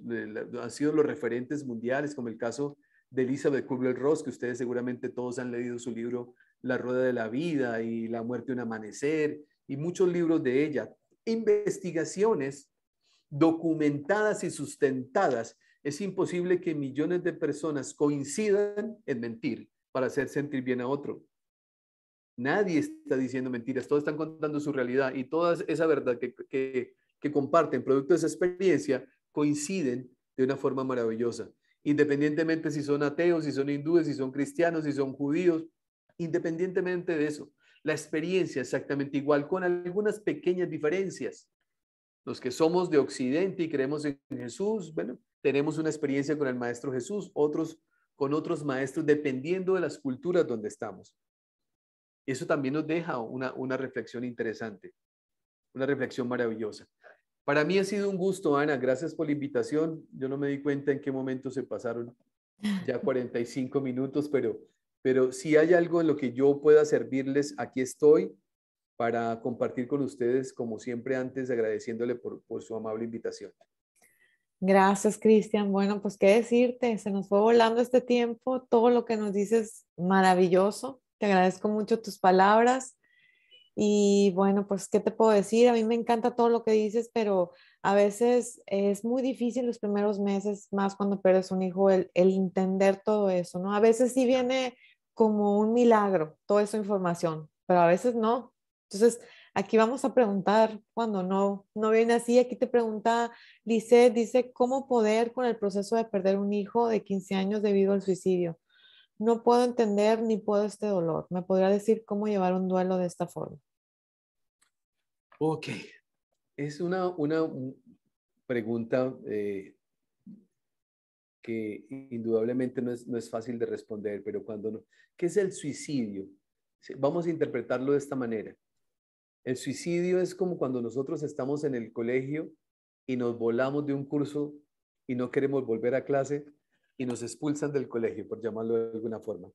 han sido los referentes mundiales, como el caso de Elizabeth Kubler-Ross, que ustedes seguramente todos han leído su libro La Rueda de la Vida y La Muerte de un Amanecer, y muchos libros de ella. Investigaciones documentadas y sustentadas. Es imposible que millones de personas coincidan en mentir para hacer sentir bien a otro. Nadie está diciendo mentiras, todos están contando su realidad y toda esa verdad que, que, que comparten, producto de esa experiencia, coinciden de una forma maravillosa independientemente si son ateos, si son hindúes, si son cristianos, si son judíos, independientemente de eso. La experiencia exactamente igual, con algunas pequeñas diferencias. Los que somos de Occidente y creemos en Jesús, bueno, tenemos una experiencia con el Maestro Jesús, otros con otros maestros, dependiendo de las culturas donde estamos. Eso también nos deja una, una reflexión interesante, una reflexión maravillosa. Para mí ha sido un gusto, Ana. Gracias por la invitación. Yo no me di cuenta en qué momento se pasaron ya 45 minutos, pero, pero si hay algo en lo que yo pueda servirles, aquí estoy para compartir con ustedes, como siempre antes, agradeciéndole por, por su amable invitación. Gracias, Cristian. Bueno, pues qué decirte, se nos fue volando este tiempo, todo lo que nos dices maravilloso. Te agradezco mucho tus palabras. Y bueno, pues, ¿qué te puedo decir? A mí me encanta todo lo que dices, pero a veces es muy difícil los primeros meses, más cuando pierdes un hijo, el, entender todo eso, ¿no? A veces sí viene como un milagro toda esa información, pero a veces no. Entonces, aquí vamos a preguntar cuando no, no viene así. Aquí te pregunta, dice, dice, ¿cómo poder con el proceso de perder un hijo de 15 años debido al suicidio? No puedo entender ni puedo este dolor. ¿Me podría decir cómo llevar un duelo de esta forma? Ok, es una, una pregunta eh, que indudablemente no es, no es, fácil de responder, pero cuando no, ¿qué es el suicidio? Vamos a interpretarlo de esta manera. El suicidio es como cuando nosotros estamos en el colegio y nos volamos de un curso y no queremos volver a clase y nos expulsan del colegio, por llamarlo de alguna forma.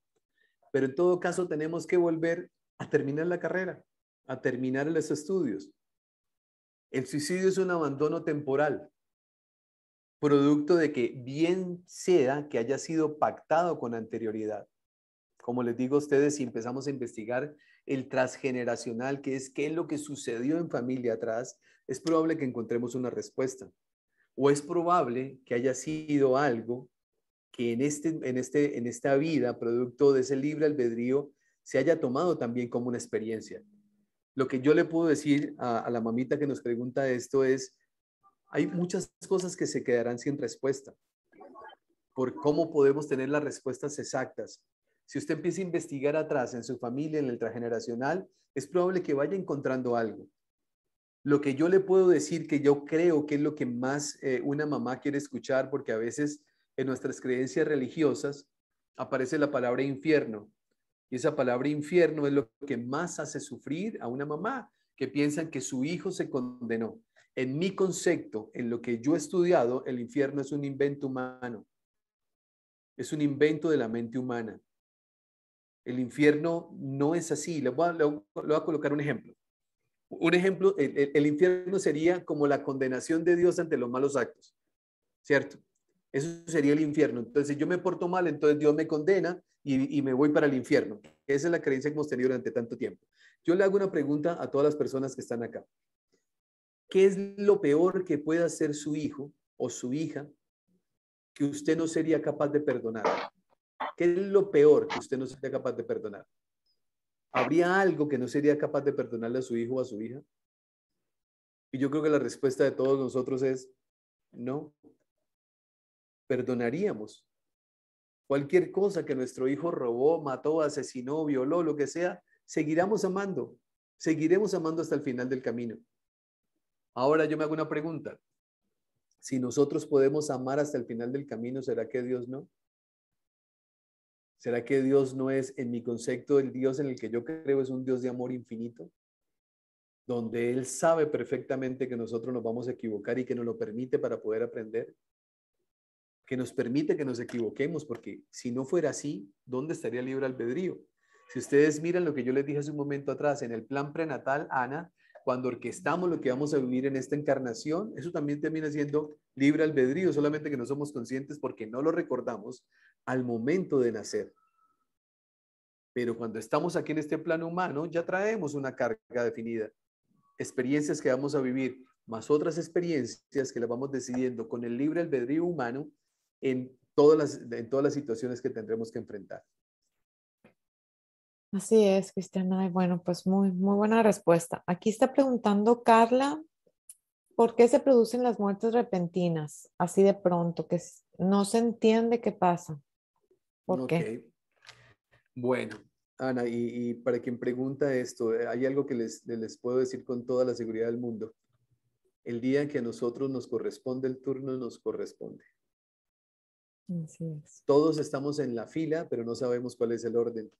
Pero en todo caso tenemos que volver a terminar la carrera, a terminar los estudios. El suicidio es un abandono temporal, producto de que bien sea que haya sido pactado con anterioridad. Como les digo a ustedes, si empezamos a investigar el transgeneracional, que es qué es lo que sucedió en familia atrás, es probable que encontremos una respuesta. O es probable que haya sido algo que en, este, en, este, en esta vida, producto de ese libre albedrío, se haya tomado también como una experiencia. Lo que yo le puedo decir a, a la mamita que nos pregunta esto es, hay muchas cosas que se quedarán sin respuesta por cómo podemos tener las respuestas exactas. Si usted empieza a investigar atrás en su familia, en el transgeneracional, es probable que vaya encontrando algo. Lo que yo le puedo decir que yo creo que es lo que más eh, una mamá quiere escuchar, porque a veces en nuestras creencias religiosas aparece la palabra infierno. Y esa palabra infierno es lo que más hace sufrir a una mamá que piensa que su hijo se condenó. En mi concepto, en lo que yo he estudiado, el infierno es un invento humano. Es un invento de la mente humana. El infierno no es así. Le voy a, colocar un ejemplo. Un ejemplo, el infierno sería como la condenación de Dios ante los malos actos, ¿cierto? Eso sería el infierno. Entonces, si yo me porto mal, entonces Dios me condena y, me voy para el infierno. Esa es la creencia que hemos tenido durante tanto tiempo. Yo le hago una pregunta a todas las personas que están acá. ¿Qué es lo peor que puede hacer su hijo o su hija que usted no sería capaz de perdonar? ¿Qué es lo peor que usted no sería capaz de perdonar? ¿Habría algo que no sería capaz de perdonarle a su hijo o a su hija? Y yo creo que la respuesta de todos nosotros es no perdonaríamos. Cualquier cosa que nuestro hijo robó, mató, asesinó, violó, lo que sea, seguiremos amando. Seguiremos amando hasta el final del camino. Ahora yo me hago una pregunta. Si nosotros podemos amar hasta el final del camino, ¿será que Dios no? ¿Será que Dios no es, en mi concepto, el Dios en el que yo creo es un Dios de amor infinito? donde Él sabe perfectamente que nosotros nos vamos a equivocar y que nos lo permite para poder aprender, que nos permite que nos equivoquemos, porque si no fuera así, ¿dónde estaría el libre albedrío? Si ustedes miran lo que yo les dije hace un momento atrás, en el plan prenatal, Ana, cuando orquestamos lo que vamos a vivir en esta encarnación, eso también termina siendo libre albedrío, solamente que no somos conscientes porque no lo recordamos al momento de nacer. Pero cuando estamos aquí en este plano humano, ya traemos una carga definida experiencias que vamos a vivir, más otras experiencias que las vamos decidiendo con el libre albedrío humano en todas las, en todas las situaciones que tendremos que enfrentar. Así es, Cristiana. Y bueno, pues muy, muy buena respuesta. Aquí está preguntando Carla, ¿por qué se producen las muertes repentinas así de pronto? Que no se entiende qué pasa. ¿Por qué? Bueno, Ana, y, para quien pregunta esto, eh, hay algo que les, les puedo decir con toda la seguridad del mundo. El día en que a nosotros nos corresponde el turno, nos corresponde. Así es. Todos estamos en la fila, pero no sabemos cuál es el orden.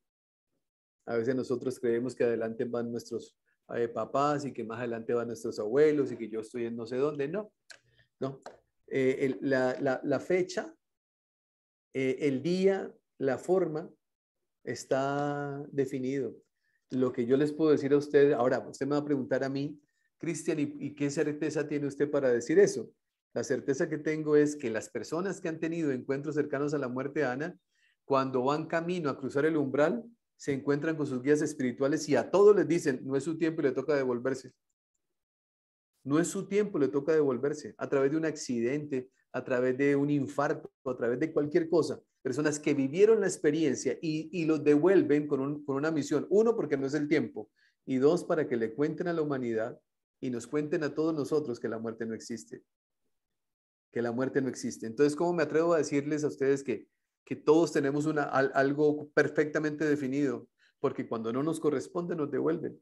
A veces nosotros creemos que adelante van nuestros eh, papás y que más adelante van nuestros abuelos y que yo estoy en no sé dónde. No, no. Eh, la, fecha, el día, la forma está definido. Lo que yo les puedo decir a usted, ahora usted me va a preguntar a mí, Cristian, ¿y, qué certeza tiene usted para decir eso? La certeza que tengo es que las personas que han tenido encuentros cercanos a la muerte de Ana, cuando van camino a cruzar el umbral, se encuentran con sus guías espirituales y a todos les dicen, no es su tiempo y le toca devolverse. No es su tiempo, le toca devolverse a través de un accidente, a través de un infarto, a través de cualquier cosa personas que vivieron la experiencia y, y los devuelven con, con una misión. Uno, porque no es el tiempo. Y dos, para que le cuenten a la humanidad y nos cuenten a todos nosotros que la muerte no existe. Que la muerte no existe. Entonces, ¿cómo me atrevo a decirles a ustedes que, que todos tenemos una, algo perfectamente definido? Porque cuando no nos corresponde, nos devuelven.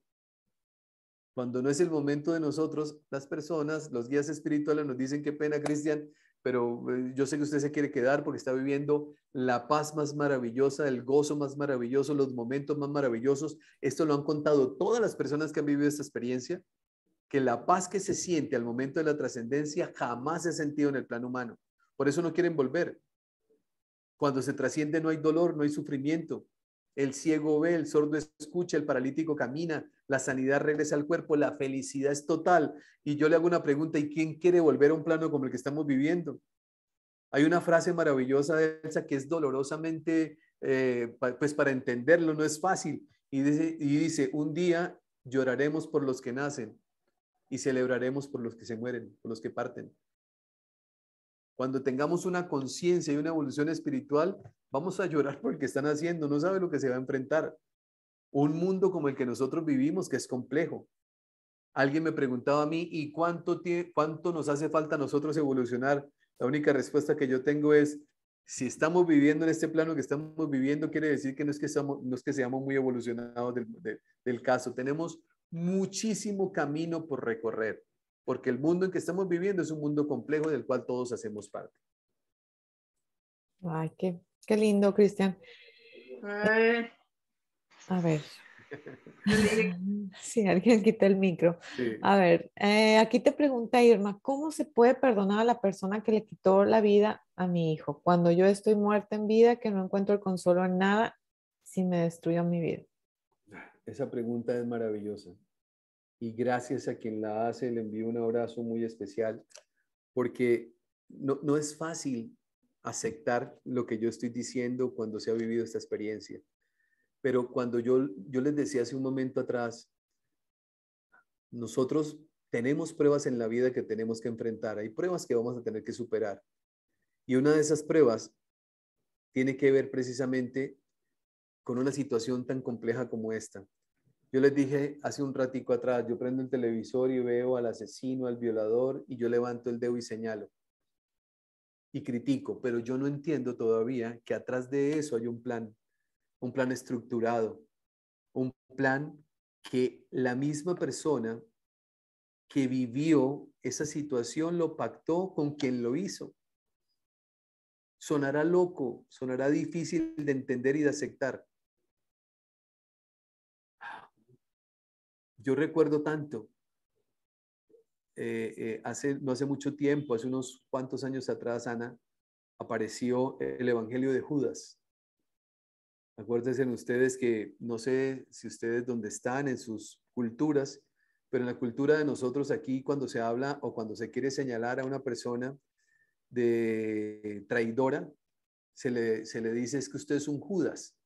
Cuando no es el momento de nosotros, las personas, los guías espirituales nos dicen, qué pena, Cristian, pero eh, yo sé que usted se quiere quedar porque está viviendo la paz más maravillosa, el gozo más maravilloso, los momentos más maravillosos. Esto lo han contado todas las personas que han vivido esta experiencia, que la paz que se siente al momento de la trascendencia jamás se ha sentido en el plano humano. Por eso no quieren volver. Cuando se trasciende no hay dolor, no hay sufrimiento. El ciego ve, el sordo escucha, el paralítico camina, la sanidad regresa al cuerpo, la felicidad es total. Y yo le hago una pregunta, ¿y quién quiere volver a un plano como el que estamos viviendo? Hay una frase maravillosa de Elsa que es dolorosamente, eh, pues para entenderlo no es fácil. Y dice, y dice, un día lloraremos por los que nacen y celebraremos por los que se mueren, por los que parten. Cuando tengamos una conciencia y una evolución espiritual, vamos a llorar por el que están haciendo, no sabe lo que se va a enfrentar. Un mundo como el que nosotros vivimos, que es complejo. Alguien me preguntaba a mí, ¿y cuánto, cuánto nos hace falta a nosotros evolucionar? La única respuesta que yo tengo es, si estamos viviendo en este plano que estamos viviendo, quiere decir que no es que, no es que seamos muy evolucionados del, del caso. Tenemos muchísimo camino por recorrer porque el mundo en que estamos viviendo es un mundo complejo del cual todos hacemos parte. Ay, qué, qué lindo, Cristian. A ver. Sí, alguien quita el micro. A ver, eh, aquí te pregunta Irma, ¿cómo se puede perdonar a la persona que le quitó la vida a mi hijo cuando yo estoy muerta en vida, que no encuentro el consuelo en nada si me destruyó mi vida? Esa pregunta es maravillosa y gracias a quien la hace le envío un abrazo muy especial porque no, no es fácil aceptar lo que yo estoy diciendo cuando se ha vivido esta experiencia. Pero cuando yo, yo les decía hace un momento atrás, nosotros tenemos pruebas en la vida que tenemos que enfrentar, hay pruebas que vamos a tener que superar. Y una de esas pruebas tiene que ver precisamente con una situación tan compleja como esta. Yo les dije hace un ratico atrás, yo prendo el televisor y veo al asesino, al violador, y yo levanto el dedo y señalo. Y critico, pero yo no entiendo todavía que atrás de eso hay un plan, un plan estructurado, un plan que la misma persona que vivió esa situación lo pactó con quien lo hizo. Sonará loco, sonará difícil de entender y de aceptar, yo recuerdo tanto eh, eh, hace, no hace mucho tiempo, hace unos cuantos años atrás, Ana, apareció el Evangelio de Judas. Acuérdense ustedes que no sé si ustedes donde están en sus culturas, pero en la cultura de nosotros aquí cuando se habla o cuando se quiere señalar a una persona de traidora, se le, se le dice es que usted es un Judas,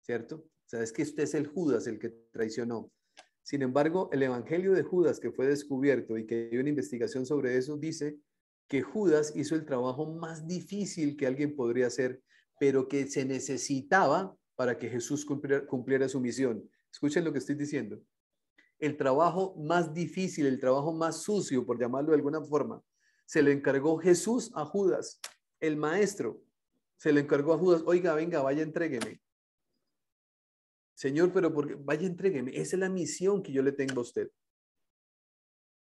¿cierto? O sea, es que usted es el Judas el que traicionó. Sin embargo, el Evangelio de Judas que fue descubierto y que hay una investigación sobre eso dice que Judas hizo el trabajo más difícil que alguien podría hacer, pero que se necesitaba para que Jesús cumpliera, su misión. Escuchen lo que estoy diciendo. El trabajo más difícil, el trabajo más sucio, por llamarlo de alguna forma, se le encargó Jesús a Judas, el maestro. Se le encargó a Judas, oiga, venga, vaya, entrégueme. Señor, pero porque, vaya, entrégueme. Esa es la misión que yo le tengo a usted.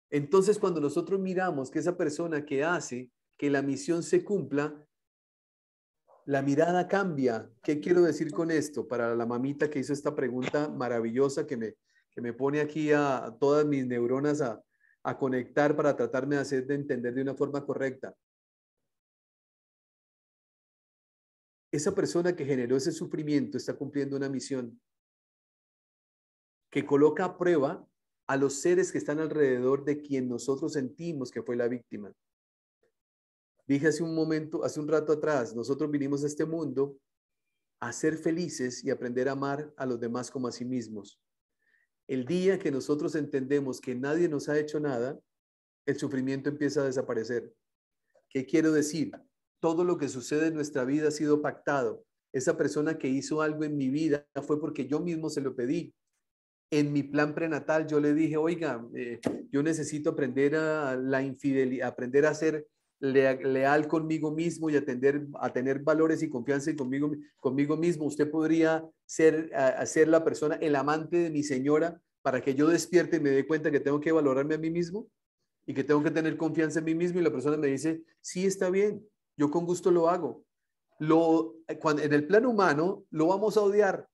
Entonces, cuando nosotros miramos que esa persona que hace que la misión se cumpla, la mirada cambia. ¿Qué quiero decir con esto? Para la mamita que hizo esta pregunta maravillosa que me, que me pone aquí a, todas mis neuronas a, a conectar para tratarme de hacer de entender de una forma correcta. Esa persona que generó ese sufrimiento está cumpliendo una misión que coloca a prueba a los seres que están alrededor de quien nosotros sentimos que fue la víctima. Dije hace un momento, hace un rato atrás, nosotros vinimos a este mundo a ser felices y aprender a amar a los demás como a sí mismos. El día que nosotros entendemos que nadie nos ha hecho nada, el sufrimiento empieza a desaparecer. ¿Qué quiero decir? Todo lo que sucede en nuestra vida ha sido pactado. Esa persona que hizo algo en mi vida fue porque yo mismo se lo pedí en mi plan prenatal yo le dije, oiga, eh, yo necesito aprender a la infidelidad, aprender a ser leal conmigo mismo y atender, a tener valores y confianza en conmigo, conmigo mismo. Usted podría ser, ser la persona, el amante de mi señora, para que yo despierte y me dé cuenta que tengo que valorarme a mí mismo y que tengo que tener confianza en mí mismo. Y la persona me dice, sí, está bien, yo con gusto lo hago. Lo, cuando, en el plano humano lo vamos a odiar,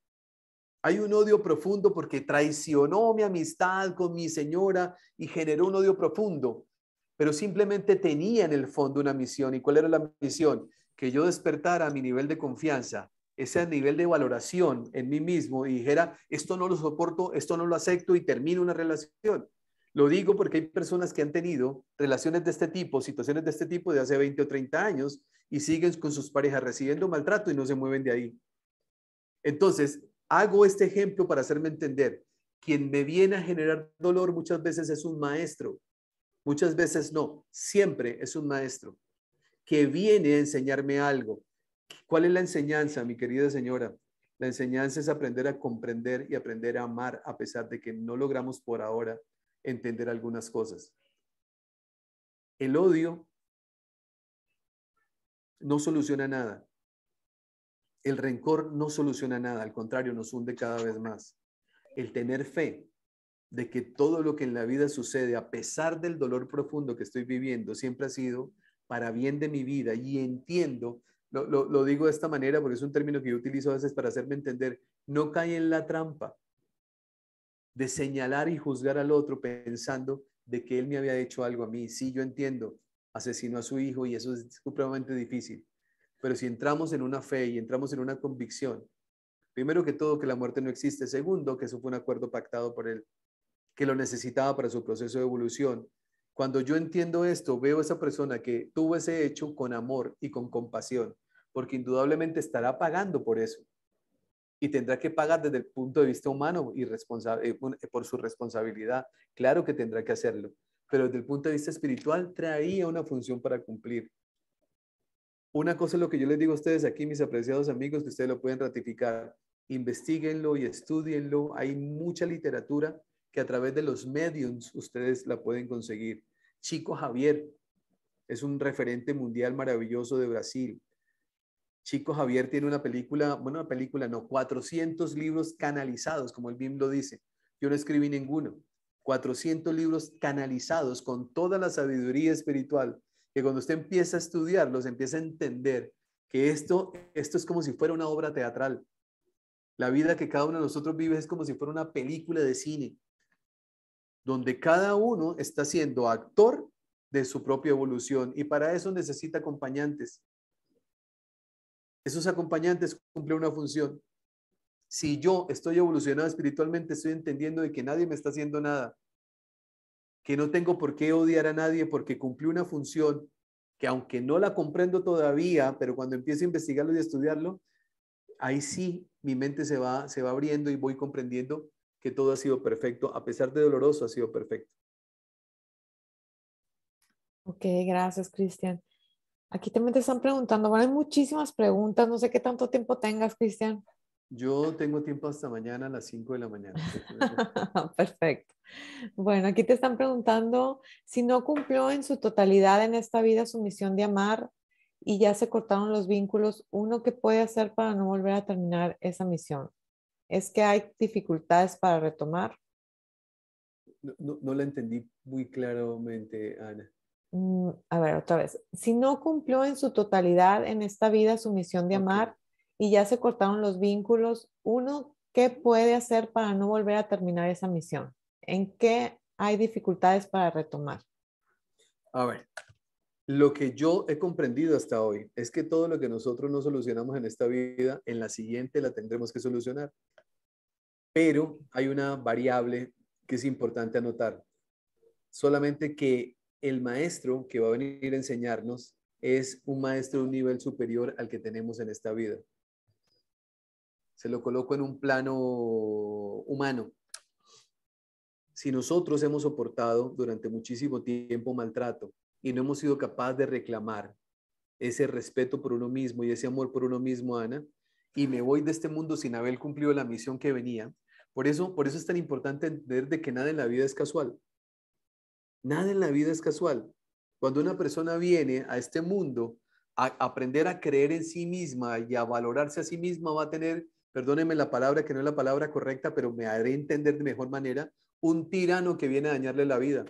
hay un odio profundo porque traicionó mi amistad con mi señora y generó un odio profundo, pero simplemente tenía en el fondo una misión. ¿Y cuál era la misión? Que yo despertara mi nivel de confianza, ese nivel de valoración en mí mismo y dijera, esto no lo soporto, esto no lo acepto y termino una relación. Lo digo porque hay personas que han tenido relaciones de este tipo, situaciones de este tipo de hace 20 o 30 años y siguen con sus parejas recibiendo maltrato y no se mueven de ahí. Entonces, Hago este ejemplo para hacerme entender. Quien me viene a generar dolor muchas veces es un maestro, muchas veces no, siempre es un maestro que viene a enseñarme algo. ¿Cuál es la enseñanza, mi querida señora? La enseñanza es aprender a comprender y aprender a amar a pesar de que no logramos por ahora entender algunas cosas. El odio no soluciona nada. El rencor no soluciona nada, al contrario, nos hunde cada vez más. El tener fe de que todo lo que en la vida sucede, a pesar del dolor profundo que estoy viviendo, siempre ha sido para bien de mi vida y entiendo, lo, digo de esta manera porque es un término que yo utilizo a veces para hacerme entender, no cae en la trampa de señalar y juzgar al otro pensando de que él me había hecho algo a mí. Sí, yo entiendo, asesinó a su hijo y eso es supremamente difícil. Pero si entramos en una fe y entramos en una convicción, primero que todo que la muerte no existe, segundo que eso fue un acuerdo pactado por él, que lo necesitaba para su proceso de evolución. Cuando yo entiendo esto, veo a esa persona que tuvo ese hecho con amor y con compasión, porque indudablemente estará pagando por eso y tendrá que pagar desde el punto de vista humano y responsable, eh, eh, por su responsabilidad. Claro que tendrá que hacerlo, pero desde el punto de vista espiritual traía una función para cumplir. Una cosa es lo que yo les digo a ustedes aquí, mis apreciados amigos, que ustedes lo pueden ratificar. Investíguenlo y estudienlo. Hay mucha literatura que a través de los medios ustedes la pueden conseguir. Chico Javier es un referente mundial maravilloso de Brasil. Chico Javier tiene una película, bueno, una película, no, 400 libros canalizados, como el BIM lo dice. Yo no escribí ninguno. 400 libros canalizados con toda la sabiduría espiritual que cuando usted empieza a estudiarlos, empieza a entender que esto, esto es como si fuera una obra teatral. La vida que cada uno de nosotros vive es como si fuera una película de cine. donde cada uno está siendo actor de su propia evolución y para eso necesita acompañantes. Esos acompañantes cumplen una función. Si yo estoy evolucionado espiritualmente, estoy entendiendo de que nadie me está haciendo nada, que no tengo por qué odiar a nadie porque cumplí una función que aunque no la comprendo todavía, pero cuando empiezo a investigarlo y a estudiarlo, ahí sí mi mente se va, se va abriendo y voy comprendiendo que todo ha sido perfecto, a pesar de doloroso, ha sido perfecto. Ok, gracias, Cristian. Aquí también te están preguntando, bueno, hay muchísimas preguntas, no sé qué tanto tiempo tengas, Cristian. Yo tengo tiempo hasta mañana a las 5 de la mañana. Perfecto. Bueno, aquí te están preguntando si no cumplió en su totalidad en esta vida su misión de amar y ya se cortaron los vínculos, ¿uno qué puede hacer para no volver a terminar esa misión? ¿Es que hay dificultades para retomar? No, no, no la entendí muy claramente, Ana. Mm, a ver, otra vez. Si no cumplió en su totalidad en esta vida su misión de amar y ya se cortaron los vínculos, uno, ¿qué puede hacer para no volver a terminar esa misión? ¿En qué hay dificultades para retomar? A ver, lo que yo he comprendido hasta hoy es que todo lo que nosotros no solucionamos en esta vida, en la siguiente la tendremos que solucionar. Pero hay una variable que es importante anotar. Solamente que el maestro que va a venir a enseñarnos es un maestro de un nivel superior al que tenemos en esta vida. Se lo coloco en un plano humano. Si nosotros hemos soportado durante muchísimo tiempo maltrato y no hemos sido capaces de reclamar ese respeto por uno mismo y ese amor por uno mismo, Ana, y me voy de este mundo sin haber cumplido la misión que venía, por eso, por eso es tan importante entender de que nada en la vida es casual. Nada en la vida es casual. Cuando una persona viene a este mundo a aprender a creer en sí misma y a valorarse a sí misma, va a tener, perdónenme la palabra que no es la palabra correcta, pero me haré entender de mejor manera, un tirano que viene a dañarle la vida.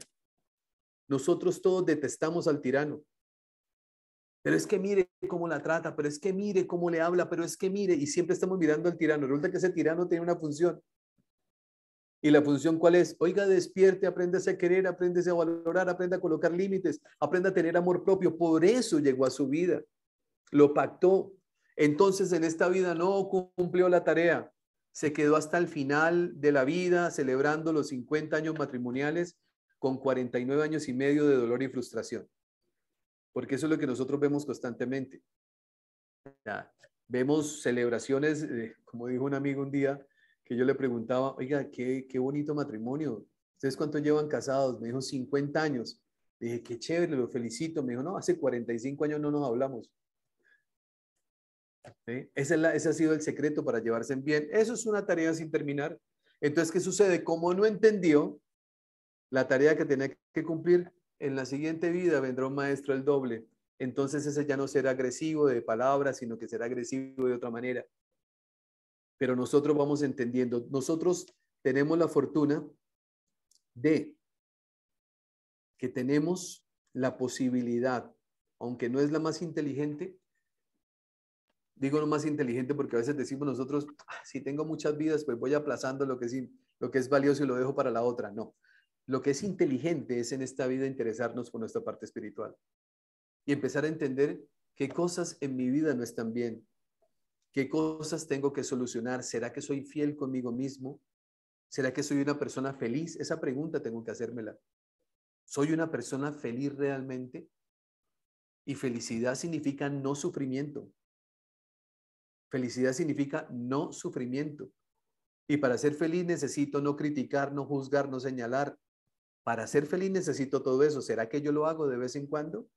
Nosotros todos detestamos al tirano. Pero es que mire cómo la trata, pero es que mire cómo le habla, pero es que mire, y siempre estamos mirando al tirano. Resulta que ese tirano tiene una función. ¿Y la función cuál es? Oiga, despierte, aprende a querer, aprende a valorar, aprende a colocar límites, aprende a tener amor propio. Por eso llegó a su vida. Lo pactó. Entonces en esta vida no cumplió la tarea. Se quedó hasta el final de la vida celebrando los 50 años matrimoniales con 49 años y medio de dolor y frustración. Porque eso es lo que nosotros vemos constantemente. vemos celebraciones, eh, como dijo un amigo un día, que yo le preguntaba, oiga, qué, qué bonito matrimonio. ¿Ustedes cuánto llevan casados? Me dijo 50 años. dije, qué chévere, lo felicito. Me dijo, no, hace 45 años no nos hablamos. Ese, ese ha sido el secreto para llevarse bien. Eso es una tarea sin terminar. Entonces, ¿qué sucede? Como no entendió la tarea que tenía que cumplir, en la siguiente vida vendrá un maestro el doble. Entonces ese ya no será agresivo de palabras, sino que será agresivo de otra manera pero nosotros vamos entendiendo. Nosotros tenemos la fortuna de que tenemos la posibilidad, aunque no es la más inteligente, digo no más inteligente porque a veces decimos nosotros, ah, si tengo muchas vidas, pues voy aplazando lo que, es, lo que es valioso y lo dejo para la otra. No, lo que es inteligente es en esta vida interesarnos por nuestra parte espiritual y empezar a entender qué cosas en mi vida no están bien, ¿Qué cosas tengo que solucionar? ¿Será que soy fiel conmigo mismo? ¿Será que soy una persona feliz? Esa pregunta tengo que hacérmela. ¿Soy una persona feliz realmente? Y felicidad significa no sufrimiento. Felicidad significa no sufrimiento. Y para ser feliz necesito no criticar, no juzgar, no señalar. Para ser feliz necesito todo eso. ¿Será que yo lo hago de vez en cuando?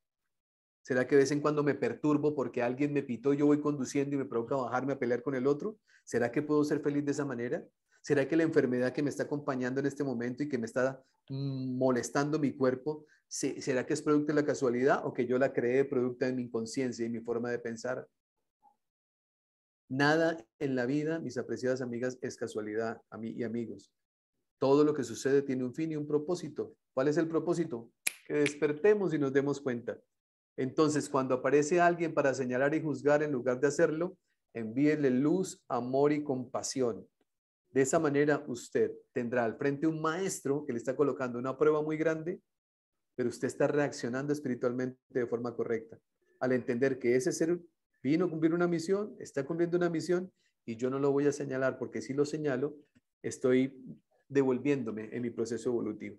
¿Será que de vez en cuando me perturbo porque alguien me pitó, yo voy conduciendo y me provoca bajarme a pelear con el otro? ¿Será que puedo ser feliz de esa manera? ¿Será que la enfermedad que me está acompañando en este momento y que me está mm, molestando mi cuerpo, será que es producto de la casualidad o que yo la creé producto de mi inconsciencia y mi forma de pensar? Nada en la vida, mis apreciadas amigas, es casualidad, a mí y amigos. Todo lo que sucede tiene un fin y un propósito. ¿Cuál es el propósito? Que despertemos y nos demos cuenta entonces, cuando aparece alguien para señalar y juzgar, en lugar de hacerlo, envíele luz, amor y compasión. De esa manera usted tendrá al frente un maestro que le está colocando una prueba muy grande, pero usted está reaccionando espiritualmente de forma correcta. Al entender que ese ser vino a cumplir una misión, está cumpliendo una misión y yo no lo voy a señalar porque si lo señalo, estoy devolviéndome en mi proceso evolutivo.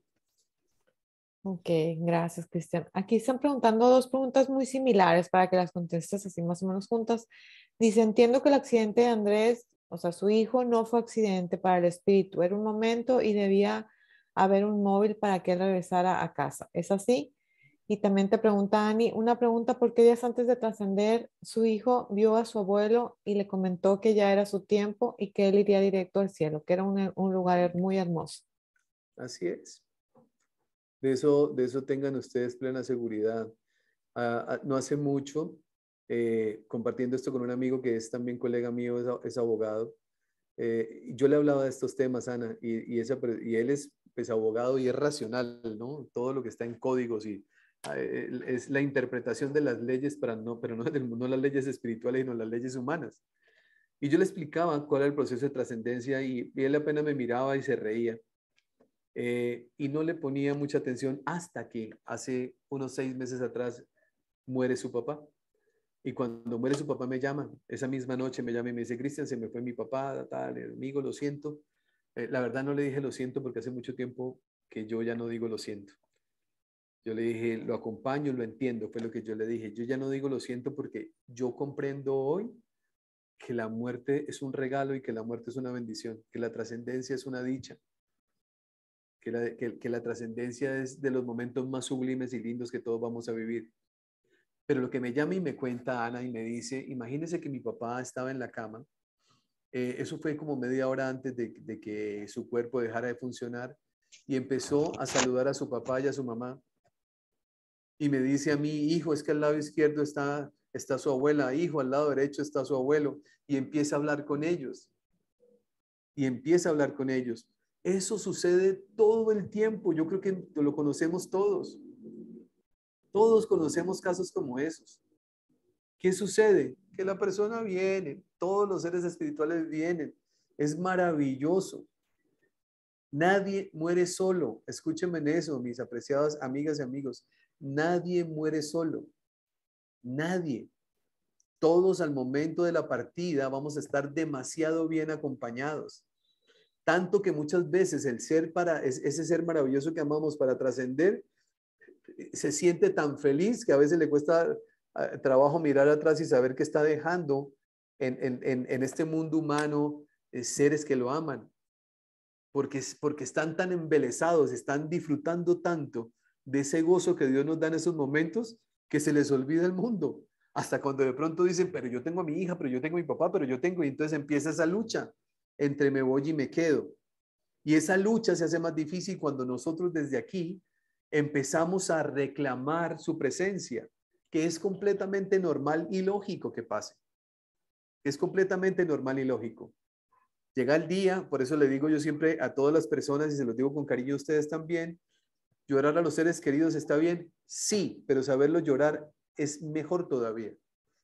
Ok, gracias, Cristian. Aquí están preguntando dos preguntas muy similares para que las contestes así más o menos juntas. Dice, entiendo que el accidente de Andrés, o sea, su hijo, no fue accidente para el espíritu, era un momento y debía haber un móvil para que él regresara a casa. ¿Es así? Y también te pregunta Ani, una pregunta, ¿por qué días antes de trascender su hijo vio a su abuelo y le comentó que ya era su tiempo y que él iría directo al cielo, que era un, un lugar muy hermoso? Así es. De eso, de eso tengan ustedes plena seguridad. Ah, ah, no hace mucho, eh, compartiendo esto con un amigo que es también colega mío, es, abogado, eh, yo le hablaba de estos temas, Ana, y, y, y él es pues, abogado y es racional, ¿no? Todo lo que está en códigos y es la interpretación de las leyes, para no, pero no, no las leyes espirituales, sino las leyes humanas. Y yo le explicaba cuál era el proceso de trascendencia y, y él apenas me miraba y se reía. Eh, y no le ponía mucha atención hasta que hace unos seis meses atrás muere su papá. Y cuando muere su papá me llama, esa misma noche me llama y me dice, Cristian, se me fue mi papá, tal, amigo, lo siento. Eh, la verdad no le dije lo siento porque hace mucho tiempo que yo ya no digo lo siento. Yo le dije, lo acompaño, lo entiendo, fue lo que yo le dije. Yo ya no digo lo siento porque yo comprendo hoy que la muerte es un regalo y que la muerte es una bendición, que la trascendencia es una dicha que la, trascendencia es de los momentos más sublimes y lindos que todos vamos a vivir. Pero lo que me llama y me cuenta Ana y me dice, imagínese que mi papá estaba en la cama, eh, eso fue como media hora antes de, que su cuerpo dejara de funcionar y empezó a saludar a su papá y a su mamá. Y me dice a mí, hijo, es que al lado izquierdo está, está su abuela, hijo, al lado derecho está su abuelo, y empieza a hablar con ellos. Y empieza a hablar con ellos. Eso sucede todo el tiempo. Yo creo que lo conocemos todos. Todos conocemos casos como esos. ¿Qué sucede? Que la persona viene, todos los seres espirituales vienen. Es maravilloso. Nadie muere solo. Escúchenme en eso, mis apreciadas amigas y amigos. Nadie muere solo. Nadie. Todos al momento de la partida vamos a estar demasiado bien acompañados. Tanto que muchas veces el ser para, ese ser maravilloso que amamos para trascender, se siente tan feliz que a veces le cuesta ah, trabajo mirar atrás y saber que está dejando en, este mundo humano eh, seres que lo aman. Porque, porque están tan embelesados, están disfrutando tanto de ese gozo que Dios nos da en esos momentos que se les olvida el mundo. Hasta cuando de pronto dicen, pero yo tengo a mi hija, pero yo tengo a mi papá, pero yo tengo, y entonces empieza esa lucha entre me voy y me quedo. Y esa lucha se hace más difícil cuando nosotros desde aquí empezamos a reclamar su presencia, que es completamente normal y lógico que pase. Es completamente normal y lógico. Llega el día, por eso le digo yo siempre a todas las personas y se los digo con cariño a ustedes también, llorar a los seres queridos está bien, sí, pero saberlo llorar es mejor todavía.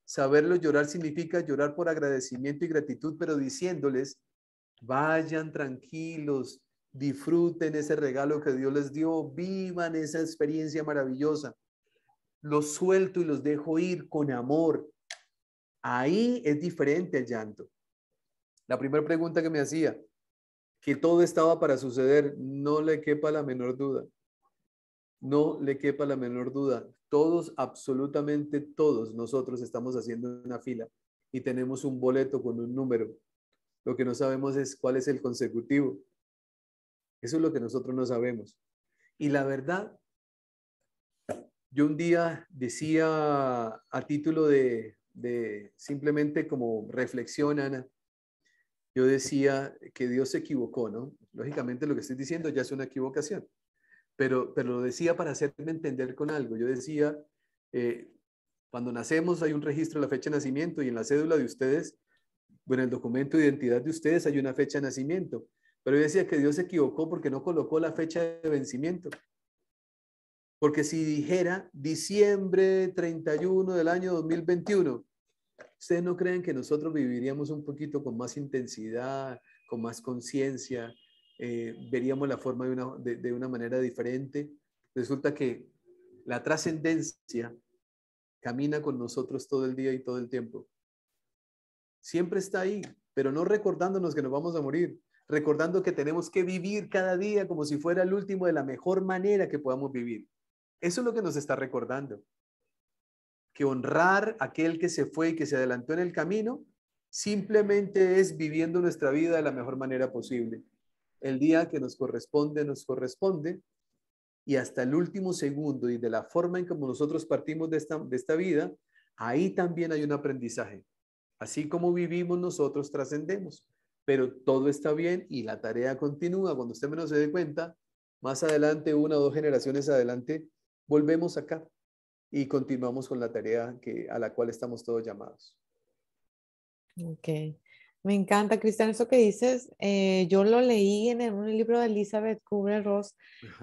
Saberlo llorar significa llorar por agradecimiento y gratitud, pero diciéndoles Vayan tranquilos, disfruten ese regalo que Dios les dio, vivan esa experiencia maravillosa. Los suelto y los dejo ir con amor. Ahí es diferente el llanto. La primera pregunta que me hacía, que todo estaba para suceder, no le quepa la menor duda. No le quepa la menor duda. Todos, absolutamente todos nosotros estamos haciendo una fila y tenemos un boleto con un número lo que no sabemos es cuál es el consecutivo. Eso es lo que nosotros no sabemos. Y la verdad, yo un día decía a título de, simplemente como reflexión, Ana, yo decía que Dios se equivocó, ¿no? Lógicamente lo que estoy diciendo ya es una equivocación, pero, pero lo decía para hacerme entender con algo. Yo decía, eh, cuando nacemos hay un registro de la fecha de nacimiento y en la cédula de ustedes bueno, en el documento de identidad de ustedes hay una fecha de nacimiento, pero yo decía que Dios se equivocó porque no colocó la fecha de vencimiento. Porque si dijera diciembre 31 del año 2021, ¿ustedes no creen que nosotros viviríamos un poquito con más intensidad, con más conciencia, eh, veríamos la forma de una, de una manera diferente. Resulta que la trascendencia camina con nosotros todo el día y todo el tiempo. Siempre está ahí, pero no recordándonos que nos vamos a morir, recordando que tenemos que vivir cada día como si fuera el último de la mejor manera que podamos vivir. Eso es lo que nos está recordando. Que honrar a aquel que se fue y que se adelantó en el camino simplemente es viviendo nuestra vida de la mejor manera posible. El día que nos corresponde, nos corresponde. Y hasta el último segundo y de la forma en como nosotros partimos de esta, de esta vida, ahí también hay un aprendizaje. Así como vivimos nosotros, trascendemos. Pero todo está bien y la tarea continúa. Cuando usted menos se dé cuenta, más adelante, una o dos generaciones adelante, volvemos acá y continuamos con la tarea que, a la cual estamos todos llamados. Ok. Me encanta, Cristian, eso que dices. Eh, yo lo leí en un libro de Elizabeth Kubler-Ross.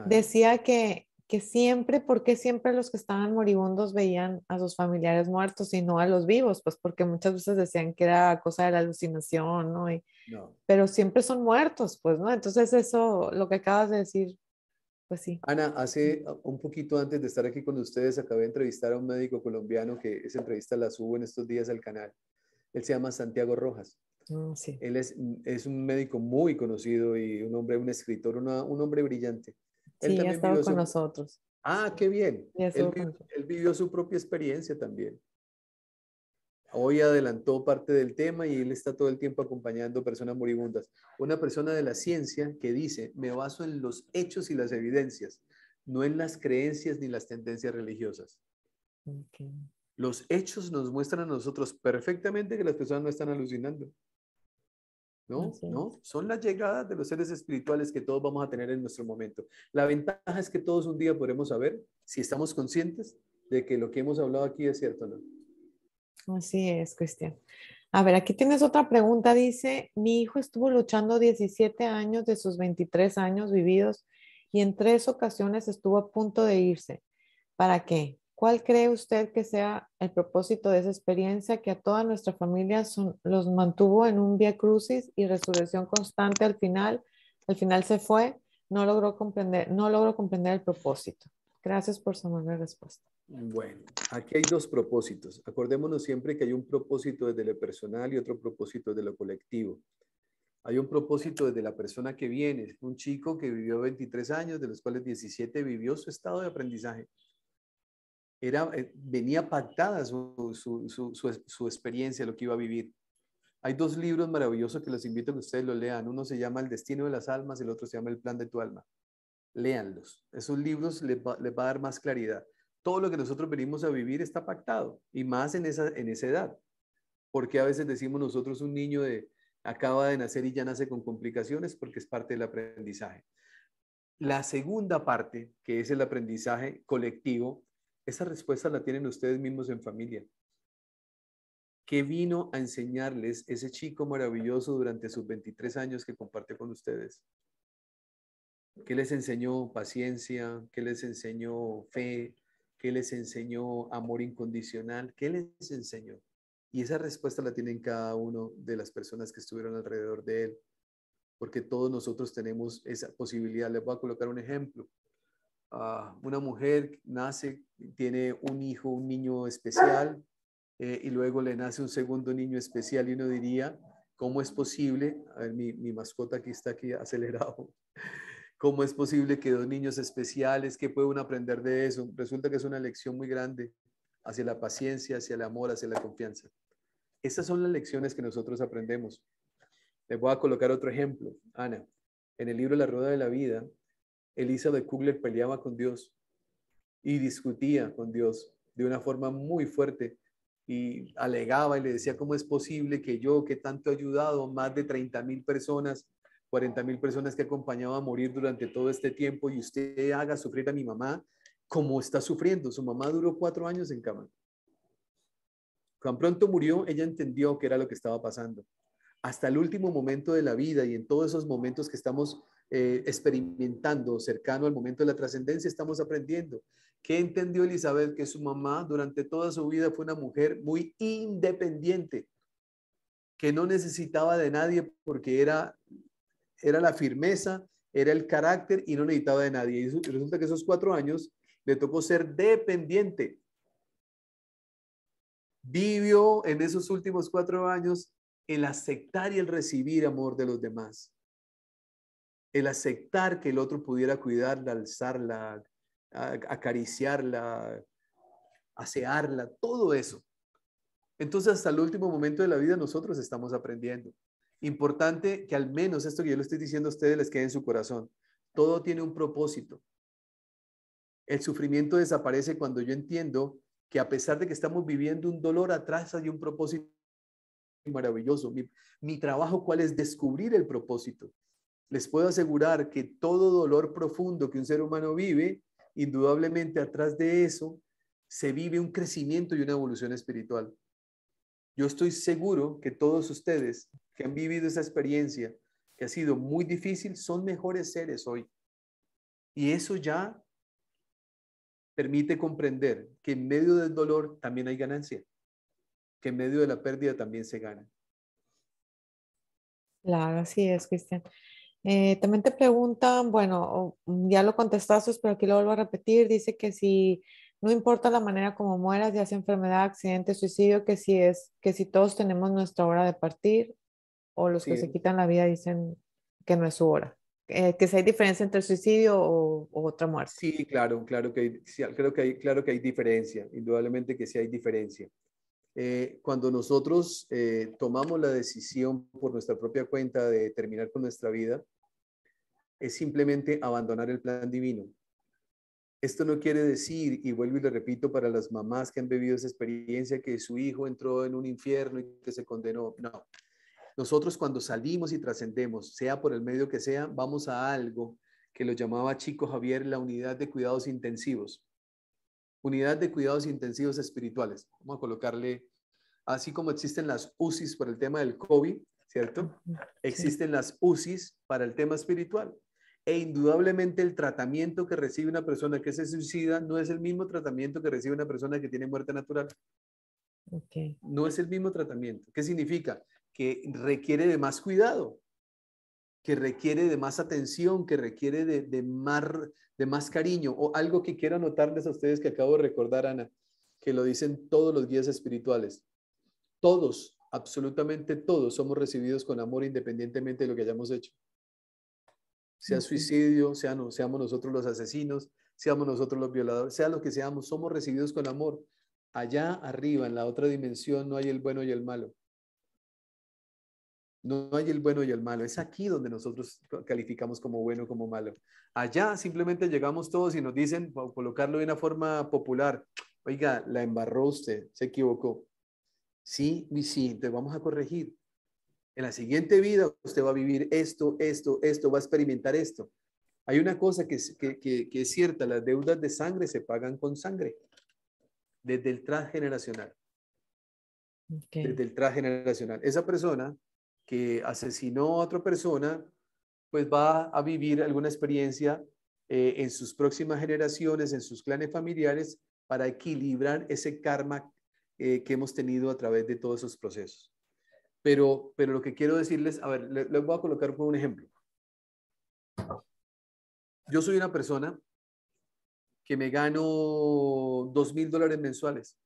Decía que, que siempre, porque siempre los que estaban moribundos veían a sus familiares muertos y no a los vivos? Pues porque muchas veces decían que era cosa de la alucinación, ¿no? no. Pero siempre son muertos, pues, ¿no? Entonces eso, lo que acabas de decir, pues sí. Ana, hace un poquito antes de estar aquí con ustedes, acabé de entrevistar a un médico colombiano que esa entrevista la subo en estos días al canal. Él se llama Santiago Rojas. Ah, sí. Él es, es, un médico muy conocido y un hombre, un escritor, un hombre brillante. sí, ha estado con nosotros. Ah, qué bien. él vivió su propia experiencia también. Hoy adelantó parte del tema y él está todo el tiempo acompañando personas moribundas. Una persona de la ciencia que dice, me baso en los hechos y las evidencias, no en las creencias ni las tendencias religiosas. Los hechos nos muestran a nosotros perfectamente que las personas no están alucinando. ¿No? ¿No? Son las llegadas de los seres espirituales que todos vamos a tener en nuestro momento. La ventaja es que todos un día podremos saber si estamos conscientes de que lo que hemos hablado aquí es cierto o no. Así es, Cristian. A ver, aquí tienes otra pregunta. Dice, mi hijo estuvo luchando 17 años de sus 23 años vividos y en tres ocasiones estuvo a punto de irse. ¿Para qué? ¿Cuál cree usted que sea el propósito de esa experiencia que a toda nuestra familia los mantuvo en un via crucis y resurrección constante al final? Al final se fue, no logró comprender, no logró comprender el propósito. Gracias por su amable respuesta. Bueno, aquí hay dos propósitos. Acordémonos siempre que hay un propósito desde lo personal y otro propósito desde lo colectivo. Hay un propósito desde la persona que viene, un chico que vivió 23 años, de los cuales 17 vivió su estado de aprendizaje. Era, eh, venía pactada su, su, su, su, experiencia, lo que iba a vivir. Hay dos libros maravillosos que los invito a que ustedes lo lean. Uno se llama El destino de las almas, el otro se llama El plan de tu alma. Léanlos. Esos libros les va a dar más claridad todo lo que nosotros venimos a vivir está pactado y más en esa, en esa edad. Porque a veces decimos nosotros un niño de, acaba de nacer y ya nace con complicaciones porque es parte del aprendizaje. La segunda parte, que es el aprendizaje colectivo, esa respuesta la tienen ustedes mismos en familia. ¿Qué vino a enseñarles ese chico maravilloso durante sus 23 años que comparte con ustedes? ¿Qué les enseñó paciencia? ¿Qué les enseñó fe? ¿Qué les enseñó amor incondicional? ¿Qué les enseñó? Y esa respuesta la tienen cada uno de las personas que estuvieron alrededor de él, porque todos nosotros tenemos esa posibilidad. Les voy a colocar un ejemplo. Ah, una mujer nace, tiene un hijo, un niño especial, eh, y luego le nace un segundo niño especial y uno diría, ¿cómo es posible? A ver, mi, mi mascota aquí está aquí acelerado. ¿Cómo es posible que dos niños especiales, qué puede uno aprender de eso? Resulta que es una lección muy grande hacia la paciencia, hacia el amor, hacia la confianza. Esas son las lecciones que nosotros aprendemos. Les voy a colocar otro ejemplo. Ana, en el libro La Rueda de la Vida, Elizabeth Kugler peleaba con Dios y discutía con Dios de una forma muy fuerte y alegaba y le decía, ¿cómo es posible que yo, que tanto he ayudado a más de 30 mil personas, 40 mil personas que acompañaba a morir durante todo este tiempo y usted haga sufrir a mi mamá como está sufriendo. Su mamá duró cuatro años en cama. Cuando pronto murió, ella entendió qué era lo que estaba pasando. Hasta el último momento de la vida y en todos esos momentos que estamos eh, experimentando cercano al momento de la trascendencia, estamos aprendiendo. ¿Qué entendió Elizabeth? Que su mamá durante toda su vida fue una mujer muy independiente que no necesitaba de nadie porque era, era la firmeza, era el carácter y no necesitaba de nadie. Y resulta que esos cuatro años le tocó ser dependiente. Vivió en esos últimos cuatro años el aceptar y el recibir amor de los demás. El aceptar que el otro pudiera cuidarla, alzarla, acariciarla, asearla, todo eso. Entonces, hasta el último momento de la vida nosotros estamos aprendiendo. Importante que al menos esto que yo le estoy diciendo a ustedes les quede en su corazón. Todo tiene un propósito. El sufrimiento desaparece cuando yo entiendo que a pesar de que estamos viviendo un dolor, atrás hay un propósito maravilloso. Mi, mi trabajo, ¿cuál es? Descubrir el propósito. Les puedo asegurar que todo dolor profundo que un ser humano vive, indudablemente atrás de eso se vive un crecimiento y una evolución espiritual. Yo estoy seguro que todos ustedes que han vivido esa experiencia, que ha sido muy difícil, son mejores seres hoy. Y eso ya permite comprender que en medio del dolor también hay ganancia, que en medio de la pérdida también se gana. Claro, así es, Cristian. Eh, también te preguntan, bueno, ya lo contestaste, pero aquí lo vuelvo a repetir, dice que si no importa la manera como mueras, ya sea enfermedad, accidente, suicidio, que si es, que si todos tenemos nuestra hora de partir, o los que se quitan la vida dicen que no es su hora. Eh, que si hay diferencia entre el suicidio o, otra muerte. Sí, claro, claro que hay, creo que hay, claro que hay diferencia, indudablemente que sí hay diferencia. Eh, cuando nosotros eh, tomamos la decisión por nuestra propia cuenta de terminar con nuestra vida, es simplemente abandonar el plan divino. Esto no quiere decir, y vuelvo y le repito para las mamás que han vivido esa experiencia, que su hijo entró en un infierno y que se condenó. No. Nosotros cuando salimos y trascendemos, sea por el medio que sea, vamos a algo que lo llamaba Chico Javier la unidad de cuidados intensivos. Unidad de cuidados intensivos espirituales. Vamos a colocarle, así como existen las UCIs por el tema del COVID, ¿cierto? Existen las UCIs para el tema espiritual. E indudablemente el tratamiento que recibe una persona que se suicida no es el mismo tratamiento que recibe una persona que tiene muerte natural. No es el mismo tratamiento. ¿Qué significa? Que requiere de más cuidado, que requiere de más atención, que requiere de, de, más, de más cariño. O algo que quiero anotarles a ustedes que acabo de recordar, Ana, que lo dicen todos los guías espirituales. Todos, absolutamente todos, somos recibidos con amor independientemente de lo que hayamos hecho sea suicidio, seamos nosotros los asesinos, seamos nosotros los violadores, sea lo que seamos, somos recibidos con amor. Allá arriba, en la otra dimensión, no hay el bueno y el malo. No hay el bueno y el malo. Es aquí donde nosotros calificamos como bueno, como malo. Allá simplemente llegamos todos y nos dicen, para colocarlo de una forma popular, oiga, la embarró usted, se equivocó. Sí, sí, entonces vamos a corregir. En la siguiente vida usted va a vivir esto, esto, esto, va a experimentar esto. Hay una cosa que es, que, es cierta, las deudas de sangre se pagan con sangre, desde el transgeneracional. Desde el transgeneracional. Esa persona que asesinó a otra persona, pues va a vivir alguna experiencia eh, en sus próximas generaciones, en sus clanes familiares, para equilibrar ese karma eh, que hemos tenido a través de todos esos procesos. Pero, pero lo que quiero decirles, a ver, les, voy a colocar un ejemplo. Yo soy una persona que me gano dos mil dólares mensuales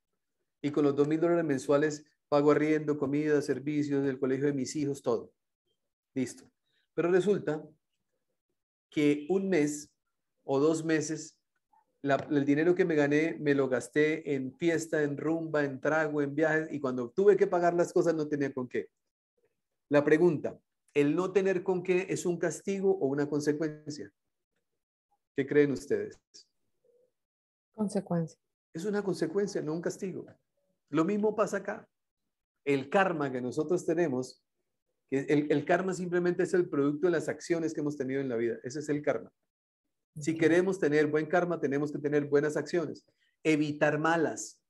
y con los dos mil dólares mensuales pago arriendo, comida, servicios del colegio de mis hijos, todo. Listo. Pero resulta que un mes o dos meses el dinero que me gané me lo gasté en fiesta, en rumba, en trago, en viajes y cuando tuve que pagar las cosas no tenía con qué. La pregunta, ¿el no tener con qué es un castigo o una consecuencia? ¿Qué creen ustedes? Consecuencia. Es una consecuencia, no un castigo. Lo mismo pasa acá. El karma que nosotros tenemos, el, el karma simplemente es el producto de las acciones que hemos tenido en la vida. Ese es el karma. Si queremos tener buen karma, tenemos que tener buenas acciones. Evitar malas.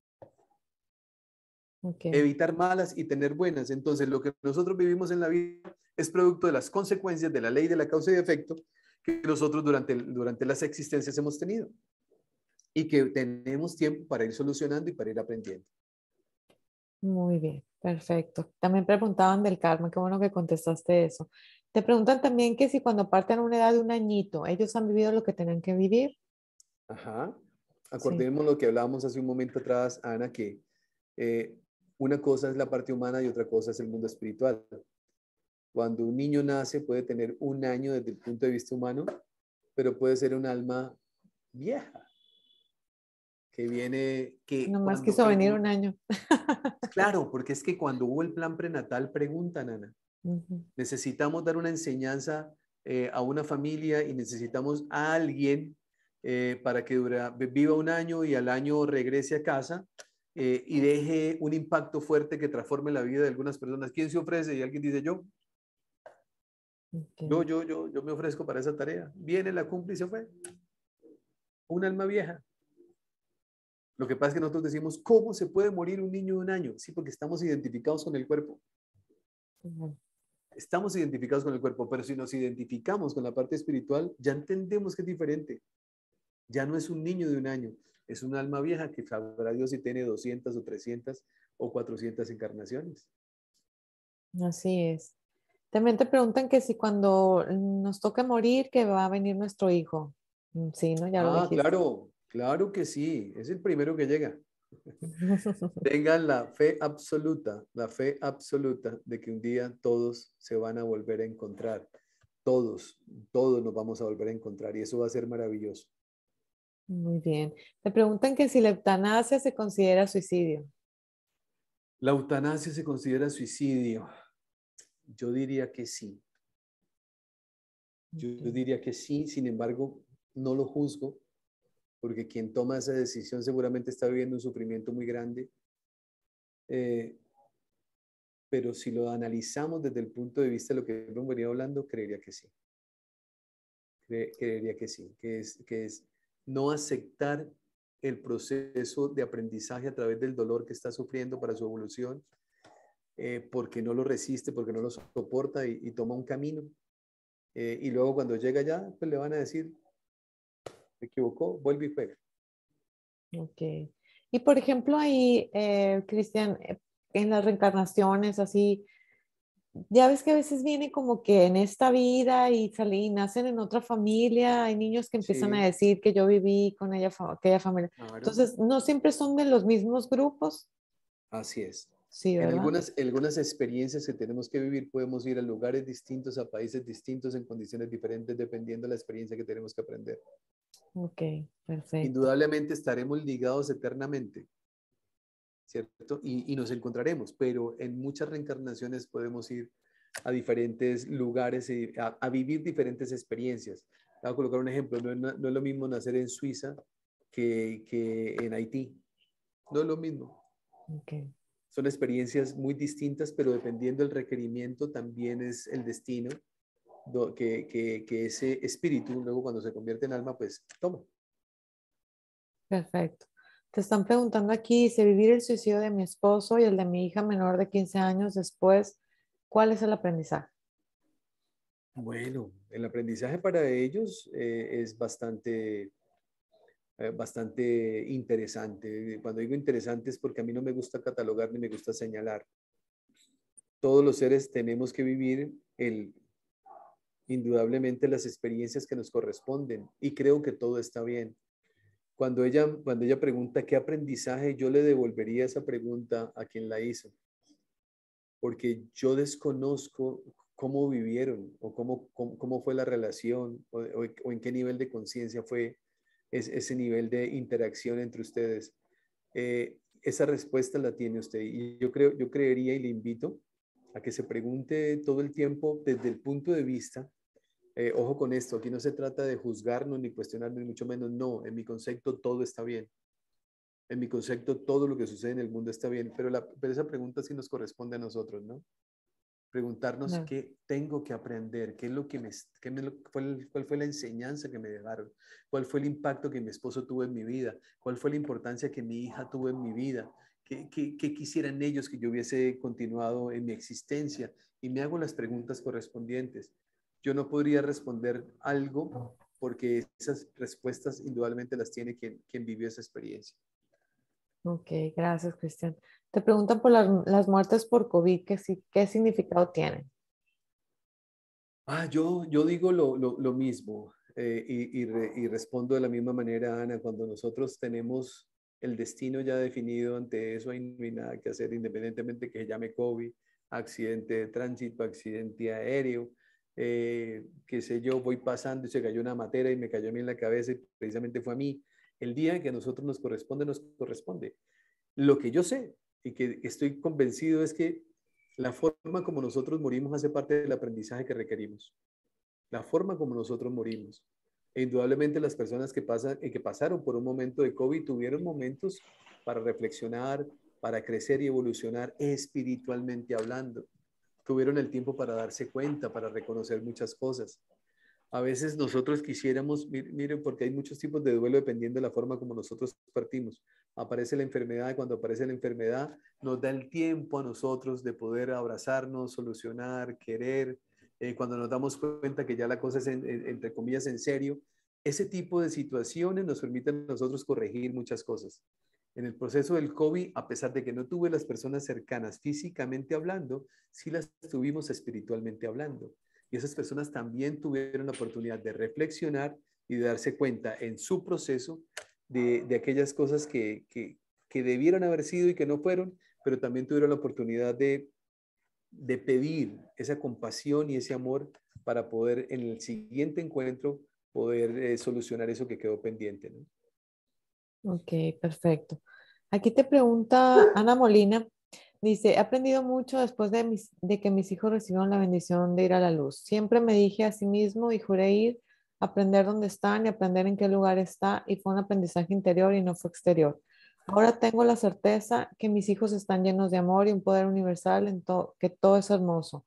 Evitar malas y tener buenas. Entonces, lo que nosotros vivimos en la vida es producto de las consecuencias de la ley de la causa y efecto que nosotros durante, durante las existencias hemos tenido. Y que tenemos tiempo para ir solucionando y para ir aprendiendo. Muy bien. Perfecto. También preguntaban del karma, qué bueno que contestaste eso. Te preguntan también que si cuando parten a una edad de un añito, ellos han vivido lo que tenían que vivir. Ajá. Acordemos lo que hablábamos hace un momento atrás, Ana, que eh, una cosa es la parte humana y otra cosa es el mundo espiritual. Cuando un niño nace puede tener un año desde el punto de vista humano, pero puede ser un alma vieja que viene que más quiso venir un año. claro, porque es que cuando hubo el plan prenatal preguntan, Ana, necesitamos dar una enseñanza eh, a una familia y necesitamos a alguien eh, para que dura, viva un año y al año regrese a casa eh, y deje un impacto fuerte que transforme la vida de algunas personas. ¿Quién se ofrece? Y alguien dice yo. Yo, yo, yo, yo me ofrezco para esa tarea. Viene, la cumple y se fue. Un alma vieja. Lo que pasa es que nosotros decimos, ¿cómo se puede morir un niño de un año? Sí, porque estamos identificados con el cuerpo. Estamos identificados con el cuerpo, pero si nos identificamos con la parte espiritual, ya entendemos que es diferente. Ya no es un niño de un año, es un alma vieja que sabrá Dios si tiene 200 o 300 o 400 encarnaciones. Así es. También te preguntan que si cuando nos toque morir, que va a venir nuestro hijo. Mm, sí, ¿no? Ya lo ah, claro, claro que sí. Es el primero que llega. Tengan la fe absoluta, la fe absoluta de que un día todos se van a volver a encontrar. Todos, todos nos vamos a volver a encontrar y eso va a ser maravilloso. Muy bien. Te preguntan que si la eutanasia se considera suicidio. La eutanasia se considera suicidio. Yo diría que sí. Yo, diría que sí, sin embargo, no lo juzgo, porque quien toma esa decisión seguramente está viviendo un sufrimiento muy grande. Eh, pero si lo analizamos desde el punto de vista de lo que hemos venido hablando, creería que sí. creería que sí, que es, que es no aceptar el proceso de aprendizaje a través del dolor que está sufriendo para su evolución, eh, porque no lo resiste, porque no lo soporta y, toma un camino. Eh, y luego cuando llega allá, pues le van a decir, se equivocó, vuelve y juega. Ok. Y por ejemplo ahí, eh, Cristian, en las reencarnaciones, así, ya ves que a veces viene como que en esta vida y, salen y nacen en otra familia, hay niños que empiezan a decir que yo viví con ella, aquella familia. Entonces, no siempre son de los mismos grupos. Así es. Sí, en algunas, algunas experiencias que tenemos que vivir podemos ir a lugares distintos, a países distintos, en condiciones diferentes, dependiendo de la experiencia que tenemos que aprender. Ok, perfecto. Indudablemente estaremos ligados eternamente ¿cierto? Y, nos encontraremos, pero en muchas reencarnaciones podemos ir a diferentes lugares y a, vivir diferentes experiencias. Voy a colocar un ejemplo, no es, no es, lo mismo nacer en Suiza que, que en Haití, no es lo mismo. Okay. Son experiencias muy distintas, pero dependiendo del requerimiento también es el destino que, que, que ese espíritu, luego cuando se convierte en alma, pues toma. Perfecto. Te están preguntando aquí, dice, vivir el suicidio de mi esposo y el de mi hija menor de 15 años después, ¿cuál es el aprendizaje? Bueno, el aprendizaje para ellos eh, es bastante, eh, bastante interesante. Cuando digo interesante es porque a mí no me gusta catalogar ni me gusta señalar. Todos los seres tenemos que vivir el, indudablemente las experiencias que nos corresponden y creo que todo está bien. Cuando ella, cuando ella pregunta qué aprendizaje, yo le devolvería esa pregunta a quien la hizo, porque yo desconozco cómo vivieron o cómo, cómo, fue la relación o, en qué nivel de conciencia fue ese nivel de interacción entre ustedes. Eh, esa respuesta la tiene usted y yo creo, yo creería y le invito a que se pregunte todo el tiempo desde el punto de vista eh, ojo con esto, aquí no se trata de juzgarnos ni cuestionarnos, ni mucho menos, no, en mi concepto todo está bien. En mi concepto todo lo que sucede en el mundo está bien, pero, la, pero esa pregunta sí nos corresponde a nosotros, ¿no? Preguntarnos qué tengo que aprender, qué es lo que me, qué me cuál, cuál fue la enseñanza que me dejaron, cuál fue el impacto que mi esposo tuvo en mi vida, cuál fue la importancia que mi hija tuvo en mi vida, qué, qué, qué quisieran ellos que yo hubiese continuado en mi existencia. Y me hago las preguntas correspondientes yo no podría responder algo porque esas respuestas indudablemente las tiene quien, quien vivió esa experiencia. Ok, gracias, Cristian. Te preguntan por las, muertes por COVID, ¿qué, ¿qué significado tienen? Ah, yo, yo digo lo, lo, mismo eh, y, y, respondo de la misma manera, Ana, cuando nosotros tenemos el destino ya definido ante eso, hay, no hay nada que hacer, independientemente que se llame COVID, accidente de tránsito, accidente aéreo, eh, qué sé yo, voy pasando y se cayó una materia y me cayó a mí en la cabeza y precisamente fue a mí. El día que a nosotros nos corresponde, nos corresponde. Lo que yo sé y que estoy convencido es que la forma como nosotros morimos hace parte del aprendizaje que requerimos. La forma como nosotros morimos. Indudablemente las personas que, pasan, y que pasaron por un momento de COVID tuvieron momentos para reflexionar, para crecer y evolucionar espiritualmente hablando tuvieron el tiempo para darse cuenta, para reconocer muchas cosas. A veces nosotros quisiéramos, miren, porque hay muchos tipos de duelo dependiendo de la forma como nosotros partimos. Aparece la enfermedad y cuando aparece la enfermedad nos da el tiempo a nosotros de poder abrazarnos, solucionar, querer. Eh, cuando nos damos cuenta que ya la cosa es, entre comillas, en serio, ese tipo de situaciones nos permiten a nosotros corregir muchas cosas. En el proceso del COVID, a pesar de que no tuve las personas cercanas físicamente hablando, sí las tuvimos espiritualmente hablando. Y esas personas también tuvieron la oportunidad de reflexionar y de darse cuenta en su proceso de, aquellas cosas que, que, debieron haber sido y que no fueron, pero también tuvieron la oportunidad de, de pedir esa compasión y ese amor para poder en el siguiente encuentro poder eh, solucionar eso que quedó pendiente. ¿no? Ok, perfecto. Aquí te pregunta Ana Molina, dice, he aprendido mucho después de, de que mis hijos recibieron la bendición de ir a la luz. Siempre me dije a sí mismo y juré ir, aprender dónde están y aprender en qué lugar está y fue un aprendizaje interior y no fue exterior. Ahora tengo la certeza que mis hijos están llenos de amor y un poder universal, en que todo es hermoso.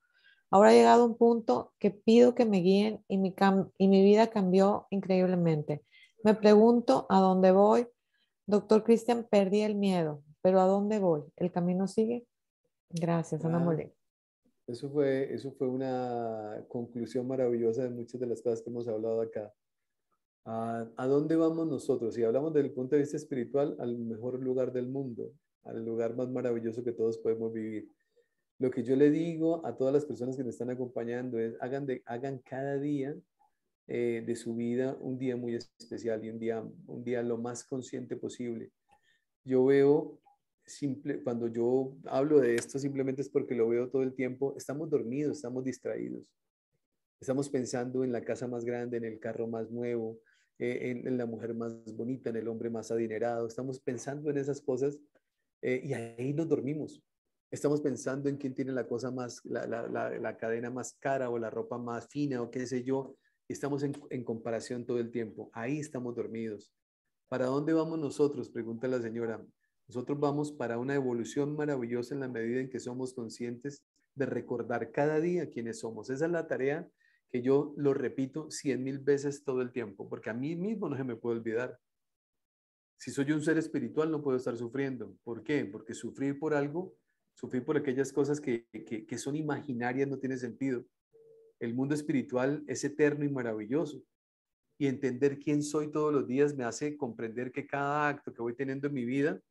Ahora ha llegado un punto que pido que me guíen y mi, y mi vida cambió increíblemente. Me pregunto a dónde voy, Doctor Cristian, perdí el miedo, pero ¿a dónde voy? ¿El camino sigue? Gracias, Ana Molina. Eso fue, eso fue una conclusión maravillosa de muchas de las cosas que hemos hablado acá. ¿A, ¿A, dónde vamos nosotros? Si hablamos desde el punto de vista espiritual, al mejor lugar del mundo, al lugar más maravilloso que todos podemos vivir. Lo que yo le digo a todas las personas que me están acompañando es, hagan, de, hagan cada día eh, de su vida un día muy especial y un día, un día lo más consciente posible. Yo veo, simple, cuando yo hablo de esto, simplemente es porque lo veo todo el tiempo, estamos dormidos, estamos distraídos. Estamos pensando en la casa más grande, en el carro más nuevo, eh, en, la mujer más bonita, en el hombre más adinerado. Estamos pensando en esas cosas eh, y ahí nos dormimos. Estamos pensando en quién tiene la cosa más, la, la, la, cadena más cara o la ropa más fina o qué sé yo estamos en, comparación todo el tiempo. Ahí estamos dormidos. ¿Para dónde vamos nosotros? Pregunta la señora. Nosotros vamos para una evolución maravillosa en la medida en que somos conscientes de recordar cada día quiénes somos. Esa es la tarea yo lo repito cien mil veces todo el tiempo, porque a mí mismo no se me puede olvidar. Si soy un ser espiritual no puedo estar sufriendo. ¿Por qué? Porque sufrir por algo, sufrir por aquellas cosas que, que son imaginarias no tiene sentido el mundo espiritual es eterno y maravilloso. Y entender quién soy todos los días me hace comprender que cada acto que voy teniendo en mi vida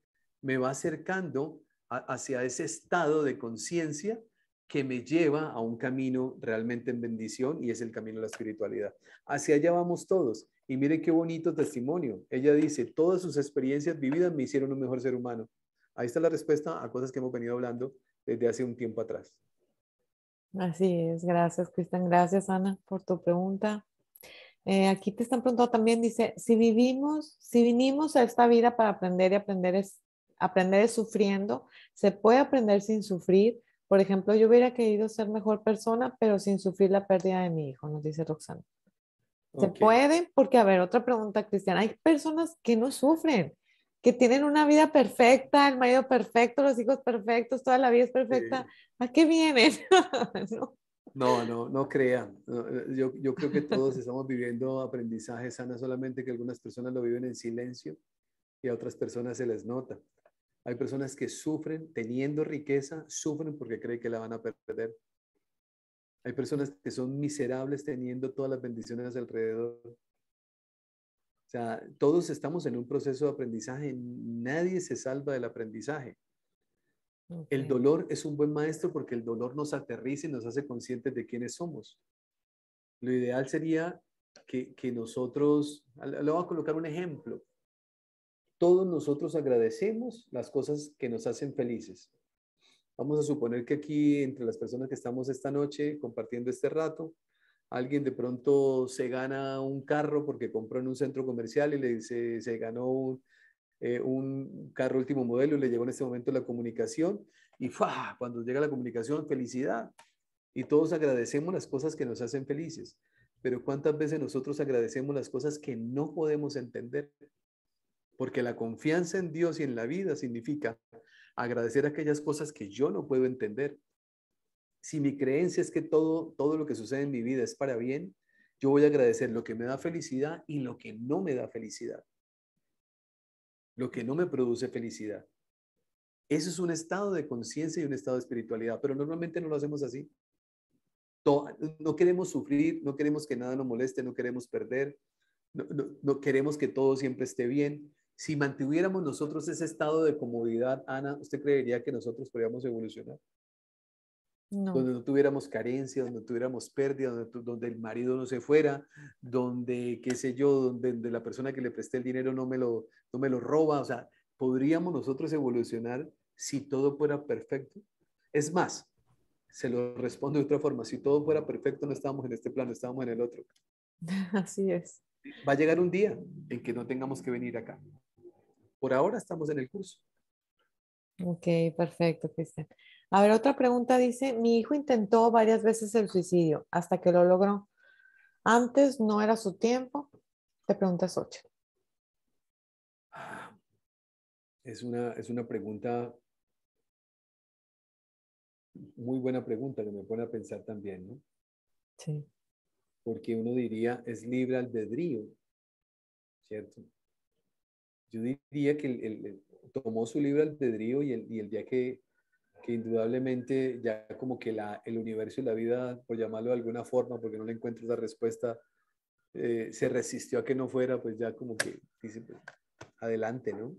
me va acercando hacia ese estado de conciencia que me lleva a un camino realmente en bendición y es el camino de la espiritualidad. Hacia allá vamos todos. Y miren qué bonito testimonio. Ella dice, todas sus experiencias vividas me hicieron un mejor ser humano. Ahí está la respuesta a cosas que hemos venido hablando desde hace un tiempo atrás. Así es, gracias Cristian, gracias Ana por tu pregunta. Eh, aquí te están preguntando también, dice, si vivimos, si vinimos a esta vida para aprender y aprender es, aprender es sufriendo, ¿se puede aprender sin sufrir? Por ejemplo, yo hubiera querido ser mejor persona, pero sin sufrir la pérdida de mi hijo, nos dice Roxana. ¿Se puede? Porque, a ver, otra pregunta, Cristian, hay personas que no sufren, que tienen una vida perfecta, el marido perfecto, los hijos perfectos, toda la vida es perfecta. ¿A qué vienen? ¿No? no, no, crean. Eh, yo, yo creo que todos estamos viviendo aprendizaje sana, solamente que algunas personas lo viven en silencio y a otras personas se les nota. Hay personas que sufren teniendo riqueza, sufren porque creen que la van a perder. Hay personas que son miserables teniendo todas las bendiciones alrededor sea, todos estamos en un proceso de aprendizaje, nadie se salva del aprendizaje. El dolor es un buen maestro porque el dolor nos aterriza y nos hace conscientes de quiénes somos. Lo ideal sería que, que nosotros, le voy a colocar un ejemplo, todos nosotros agradecemos las cosas que nos hacen felices. Vamos a suponer que aquí, entre las personas que estamos esta noche compartiendo este rato, alguien de pronto se gana un carro porque compró en un centro comercial y le dice, se ganó un, eh, carro último modelo y le llegó en este momento la comunicación y cuando llega la comunicación, felicidad. Y todos agradecemos las cosas que nos hacen felices. Pero ¿cuántas veces nosotros agradecemos las cosas que no podemos entender? Porque la confianza en Dios y en la vida significa agradecer aquellas cosas que yo no puedo entender. Si mi creencia es que todo, todo lo que sucede en mi vida es para bien, yo voy a agradecer lo que me da felicidad y lo que no me da felicidad. Lo que no me produce felicidad. Eso es un estado de conciencia y un estado de espiritualidad, pero normalmente no lo hacemos así. No queremos sufrir, no queremos que nada nos moleste, no queremos perder, no, no queremos que todo siempre esté bien. Si mantuviéramos nosotros ese estado de comodidad, Ana, ¿usted creería que nosotros podríamos evolucionar? Donde no tuviéramos carencia, donde no tuviéramos pérdida, donde, el marido no se fuera, donde, qué sé yo, donde, la persona que le presté el dinero no me, lo, no me lo roba. O sea, ¿podríamos nosotros evolucionar si todo fuera perfecto? Es más, se lo respondo de otra forma, si todo fuera perfecto no estábamos en este plano, estábamos en el otro. Así es. Va a llegar un día en que no tengamos que venir acá. Por ahora estamos en el curso. Ok, perfecto, Cristian. A ver, otra pregunta dice, mi hijo intentó varias veces el suicidio hasta que lo logró. Antes no era su tiempo. Te preguntas ocho. Es una, es una pregunta, muy buena pregunta que me pone a pensar también, ¿no? Sí. Porque uno diría, es libre albedrío, ¿cierto? Yo diría que él, tomó su libre albedrío y el, y el día que, que, indudablemente ya como que la, el universo y la vida, por llamarlo de alguna forma, porque no le encuentro esa respuesta, eh, se resistió a que no fuera, pues ya como que dice, pues, adelante, ¿no?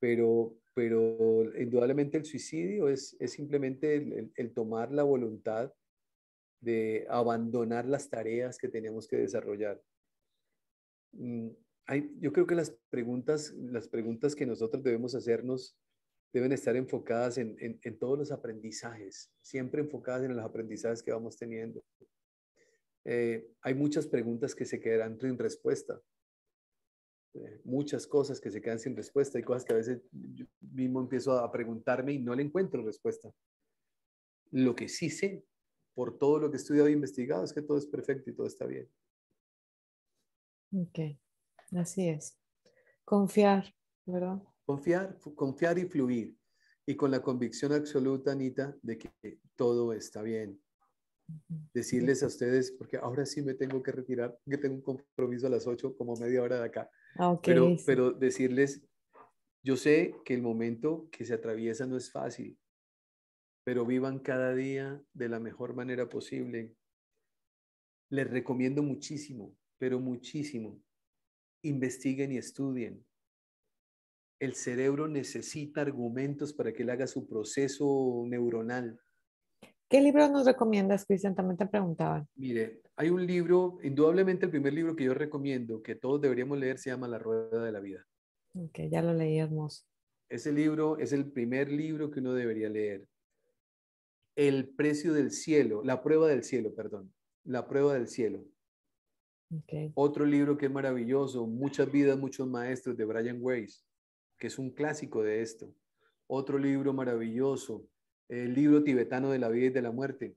Pero, pero indudablemente el suicidio es, es simplemente el, el tomar la voluntad de abandonar las tareas que tenemos que desarrollar. Mm, yo creo que las preguntas, las preguntas que nosotros debemos hacernos deben estar enfocadas en, en, todos los aprendizajes, siempre enfocadas en los aprendizajes que vamos teniendo. Eh, hay muchas preguntas que se quedarán sin respuesta, eh, muchas cosas que se quedan sin respuesta, hay cosas que a veces yo mismo empiezo a preguntarme y no le encuentro respuesta. Lo que sí sé, por todo lo que he estudiado e investigado, es que todo es perfecto y todo está bien. Ok. Así es. Confiar, ¿verdad? Confiar, confiar y fluir. Y con la convicción absoluta, Anita, de que todo está bien. Decirles a ustedes, porque ahora sí me tengo que retirar, que tengo un compromiso a las 8, como media hora de acá. Ah, pero, pero decirles, yo sé que el momento que se atraviesa no es fácil, pero vivan cada día de la mejor manera posible. Les recomiendo muchísimo, pero muchísimo, investiguen y estudien. El cerebro necesita argumentos para que él haga su proceso neuronal. ¿Qué libro nos recomiendas, Cristian? También te preguntaban. Mire, hay un libro, indudablemente el primer libro que yo recomiendo, que todos deberíamos leer, se llama La Rueda de la Vida. Ok, ya lo leí, hermoso. Ese libro es el primer libro que uno debería leer. El precio del cielo, la prueba del cielo, perdón, la prueba del cielo. Otro libro que es maravilloso, Muchas vidas, muchos maestros de Brian Weiss, que es un clásico de esto. Otro libro maravilloso, el libro tibetano de la vida y de la muerte.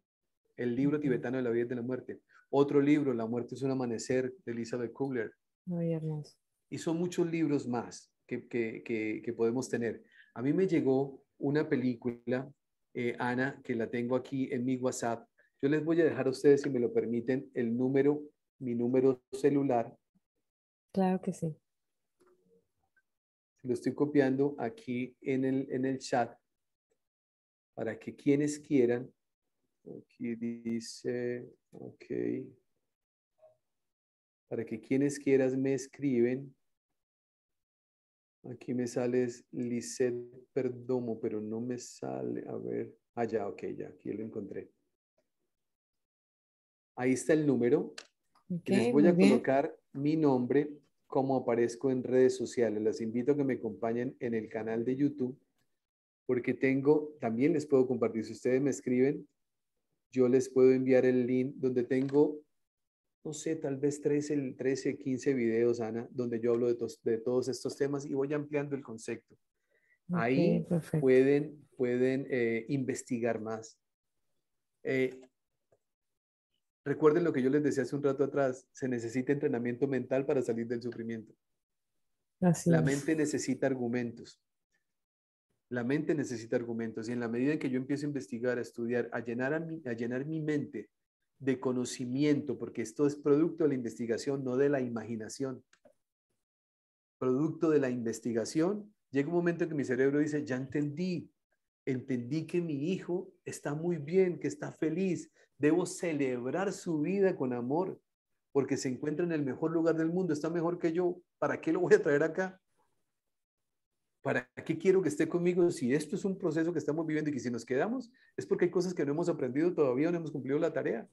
El libro tibetano de la vida y de la muerte. Otro libro, La muerte es un amanecer, de Elizabeth Kubler. Muy hermoso. Y son muchos libros más que, podemos tener. A mí me llegó una película, eh, Ana, que la tengo aquí en mi WhatsApp. Yo les voy a dejar a ustedes, si me lo permiten, el número mi número celular. Claro que sí. Lo estoy copiando aquí en el, en el chat para que quienes quieran. Aquí dice, ok. para que quienes quieras me escriben. Aquí me sale Lisette Perdomo, pero no me sale. A ver. Ah, ya, ok, ya, aquí lo encontré. Ahí está el número. Les voy a colocar mi nombre como aparezco en redes sociales. Les invito a que me acompañen en el canal de YouTube porque tengo, también les puedo compartir, si ustedes me escriben, yo les puedo enviar el link donde tengo, no sé, tal vez 13, 13 15 videos, Ana, donde yo hablo de, de todos estos temas y voy ampliando el concepto. Ahí pueden, pueden eh, investigar más. Eh, recuerden lo que yo les decía hace un rato atrás, se necesita entrenamiento mental para salir del sufrimiento. La mente necesita argumentos. La mente necesita argumentos y en la medida en que yo empiezo a investigar, a estudiar, a llenar, a, llenar mi mente de conocimiento, porque esto es producto de la investigación, no de la imaginación. Producto de la investigación, llega un momento en que mi cerebro dice, ya entendí, entendí que mi hijo está muy bien, que está feliz, debo celebrar su vida con amor, porque se encuentra en el mejor lugar del mundo, está mejor que yo, ¿para qué lo voy a traer acá? ¿Para qué quiero que esté conmigo si esto es un proceso que estamos viviendo y que si nos quedamos es porque hay cosas que no hemos aprendido todavía, no hemos cumplido la tarea?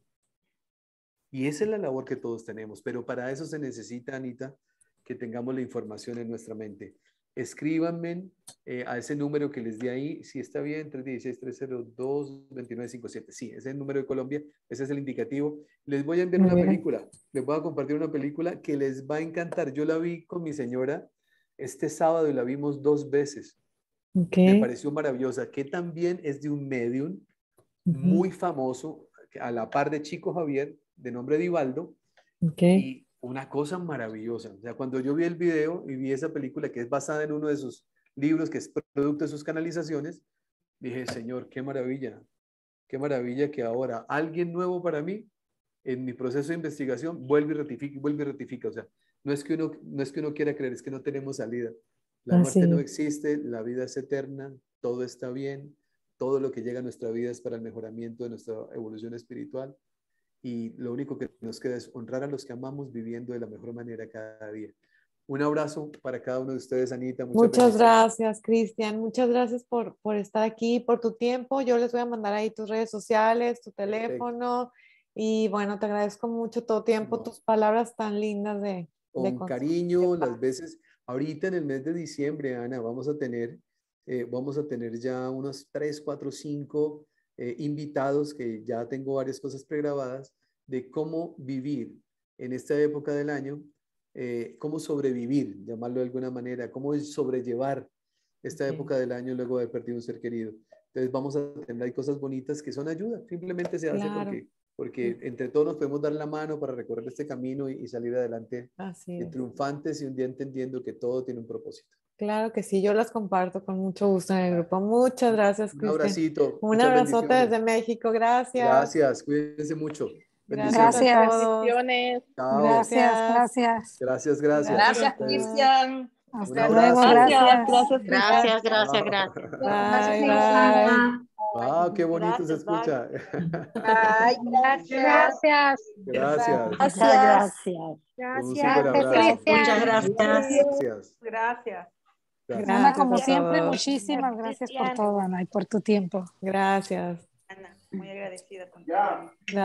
Y esa es la labor que todos tenemos, pero para eso se necesita, Anita, que tengamos la información en nuestra mente. Escríbanme eh, a ese número que les di ahí, si está bien, 316-302-2957. Sí, ese es el número de Colombia, ese es el indicativo. Les voy a enviar una película, les voy a compartir una película que les va a encantar. Yo la vi con mi señora este sábado la vimos dos veces. Me pareció maravillosa, que también es de un medium muy famoso, a la par de Chico Javier, de nombre Divaldo. Y una cosa maravillosa. O sea, cuando yo vi el video y vi esa película que es basada en uno de sus libros, que es producto de sus canalizaciones, dije, Señor, qué maravilla, qué maravilla que ahora alguien nuevo para mí, en mi proceso de investigación, vuelve y ratifica, vuelve y ratifica. O sea, no es que uno, no es que uno quiera creer, es que no tenemos salida. La muerte no existe, la vida es eterna, todo está bien, todo lo que llega a nuestra vida es para el mejoramiento de nuestra evolución espiritual y lo único que nos queda es honrar a los que amamos viviendo de la mejor manera cada día. Un abrazo para cada uno de ustedes, Anita. Muchas, gracias, Cristian. Muchas gracias por, por estar aquí, por tu tiempo. Yo les voy a mandar ahí tus redes sociales, tu teléfono. Y bueno, te agradezco mucho todo tiempo, tus palabras tan lindas de, con cariño, las veces, ahorita en el mes de diciembre, Ana, vamos a tener, eh, vamos a tener ya unos 3, 4, 5 invitados, que ya tengo varias cosas pregrabadas, de cómo vivir en esta época del año, eh, cómo sobrevivir, llamarlo de alguna manera, cómo sobrellevar esta época del año luego de haber perdido un ser querido. Entonces vamos a tener hay cosas bonitas que son ayuda, simplemente se hace porque porque entre todos nos podemos dar la mano para recorrer este camino y, salir adelante triunfantes y un día entendiendo que todo tiene un propósito. Claro que sí, yo las comparto con mucho gusto en el grupo. Muchas gracias, Cristian. Un abracito. Un abrazote desde México, gracias. Gracias, cuídense mucho. Gracias. Gracias. Gracias, gracias. Gracias, gracias. Cristian. Hasta luego, gracias. Gracias, gracias, gracias. Bye, bye. ¡Wow! ¡Qué bonito se escucha! Ay, gracias. Gracias. Gracias. Gracias. Muchas gracias. Gracias. Gracias. Ana, como siempre, muchísimas gracias por todo, Ana, y por tu tiempo. Gracias. Ana, muy agradecida contigo. Gracias.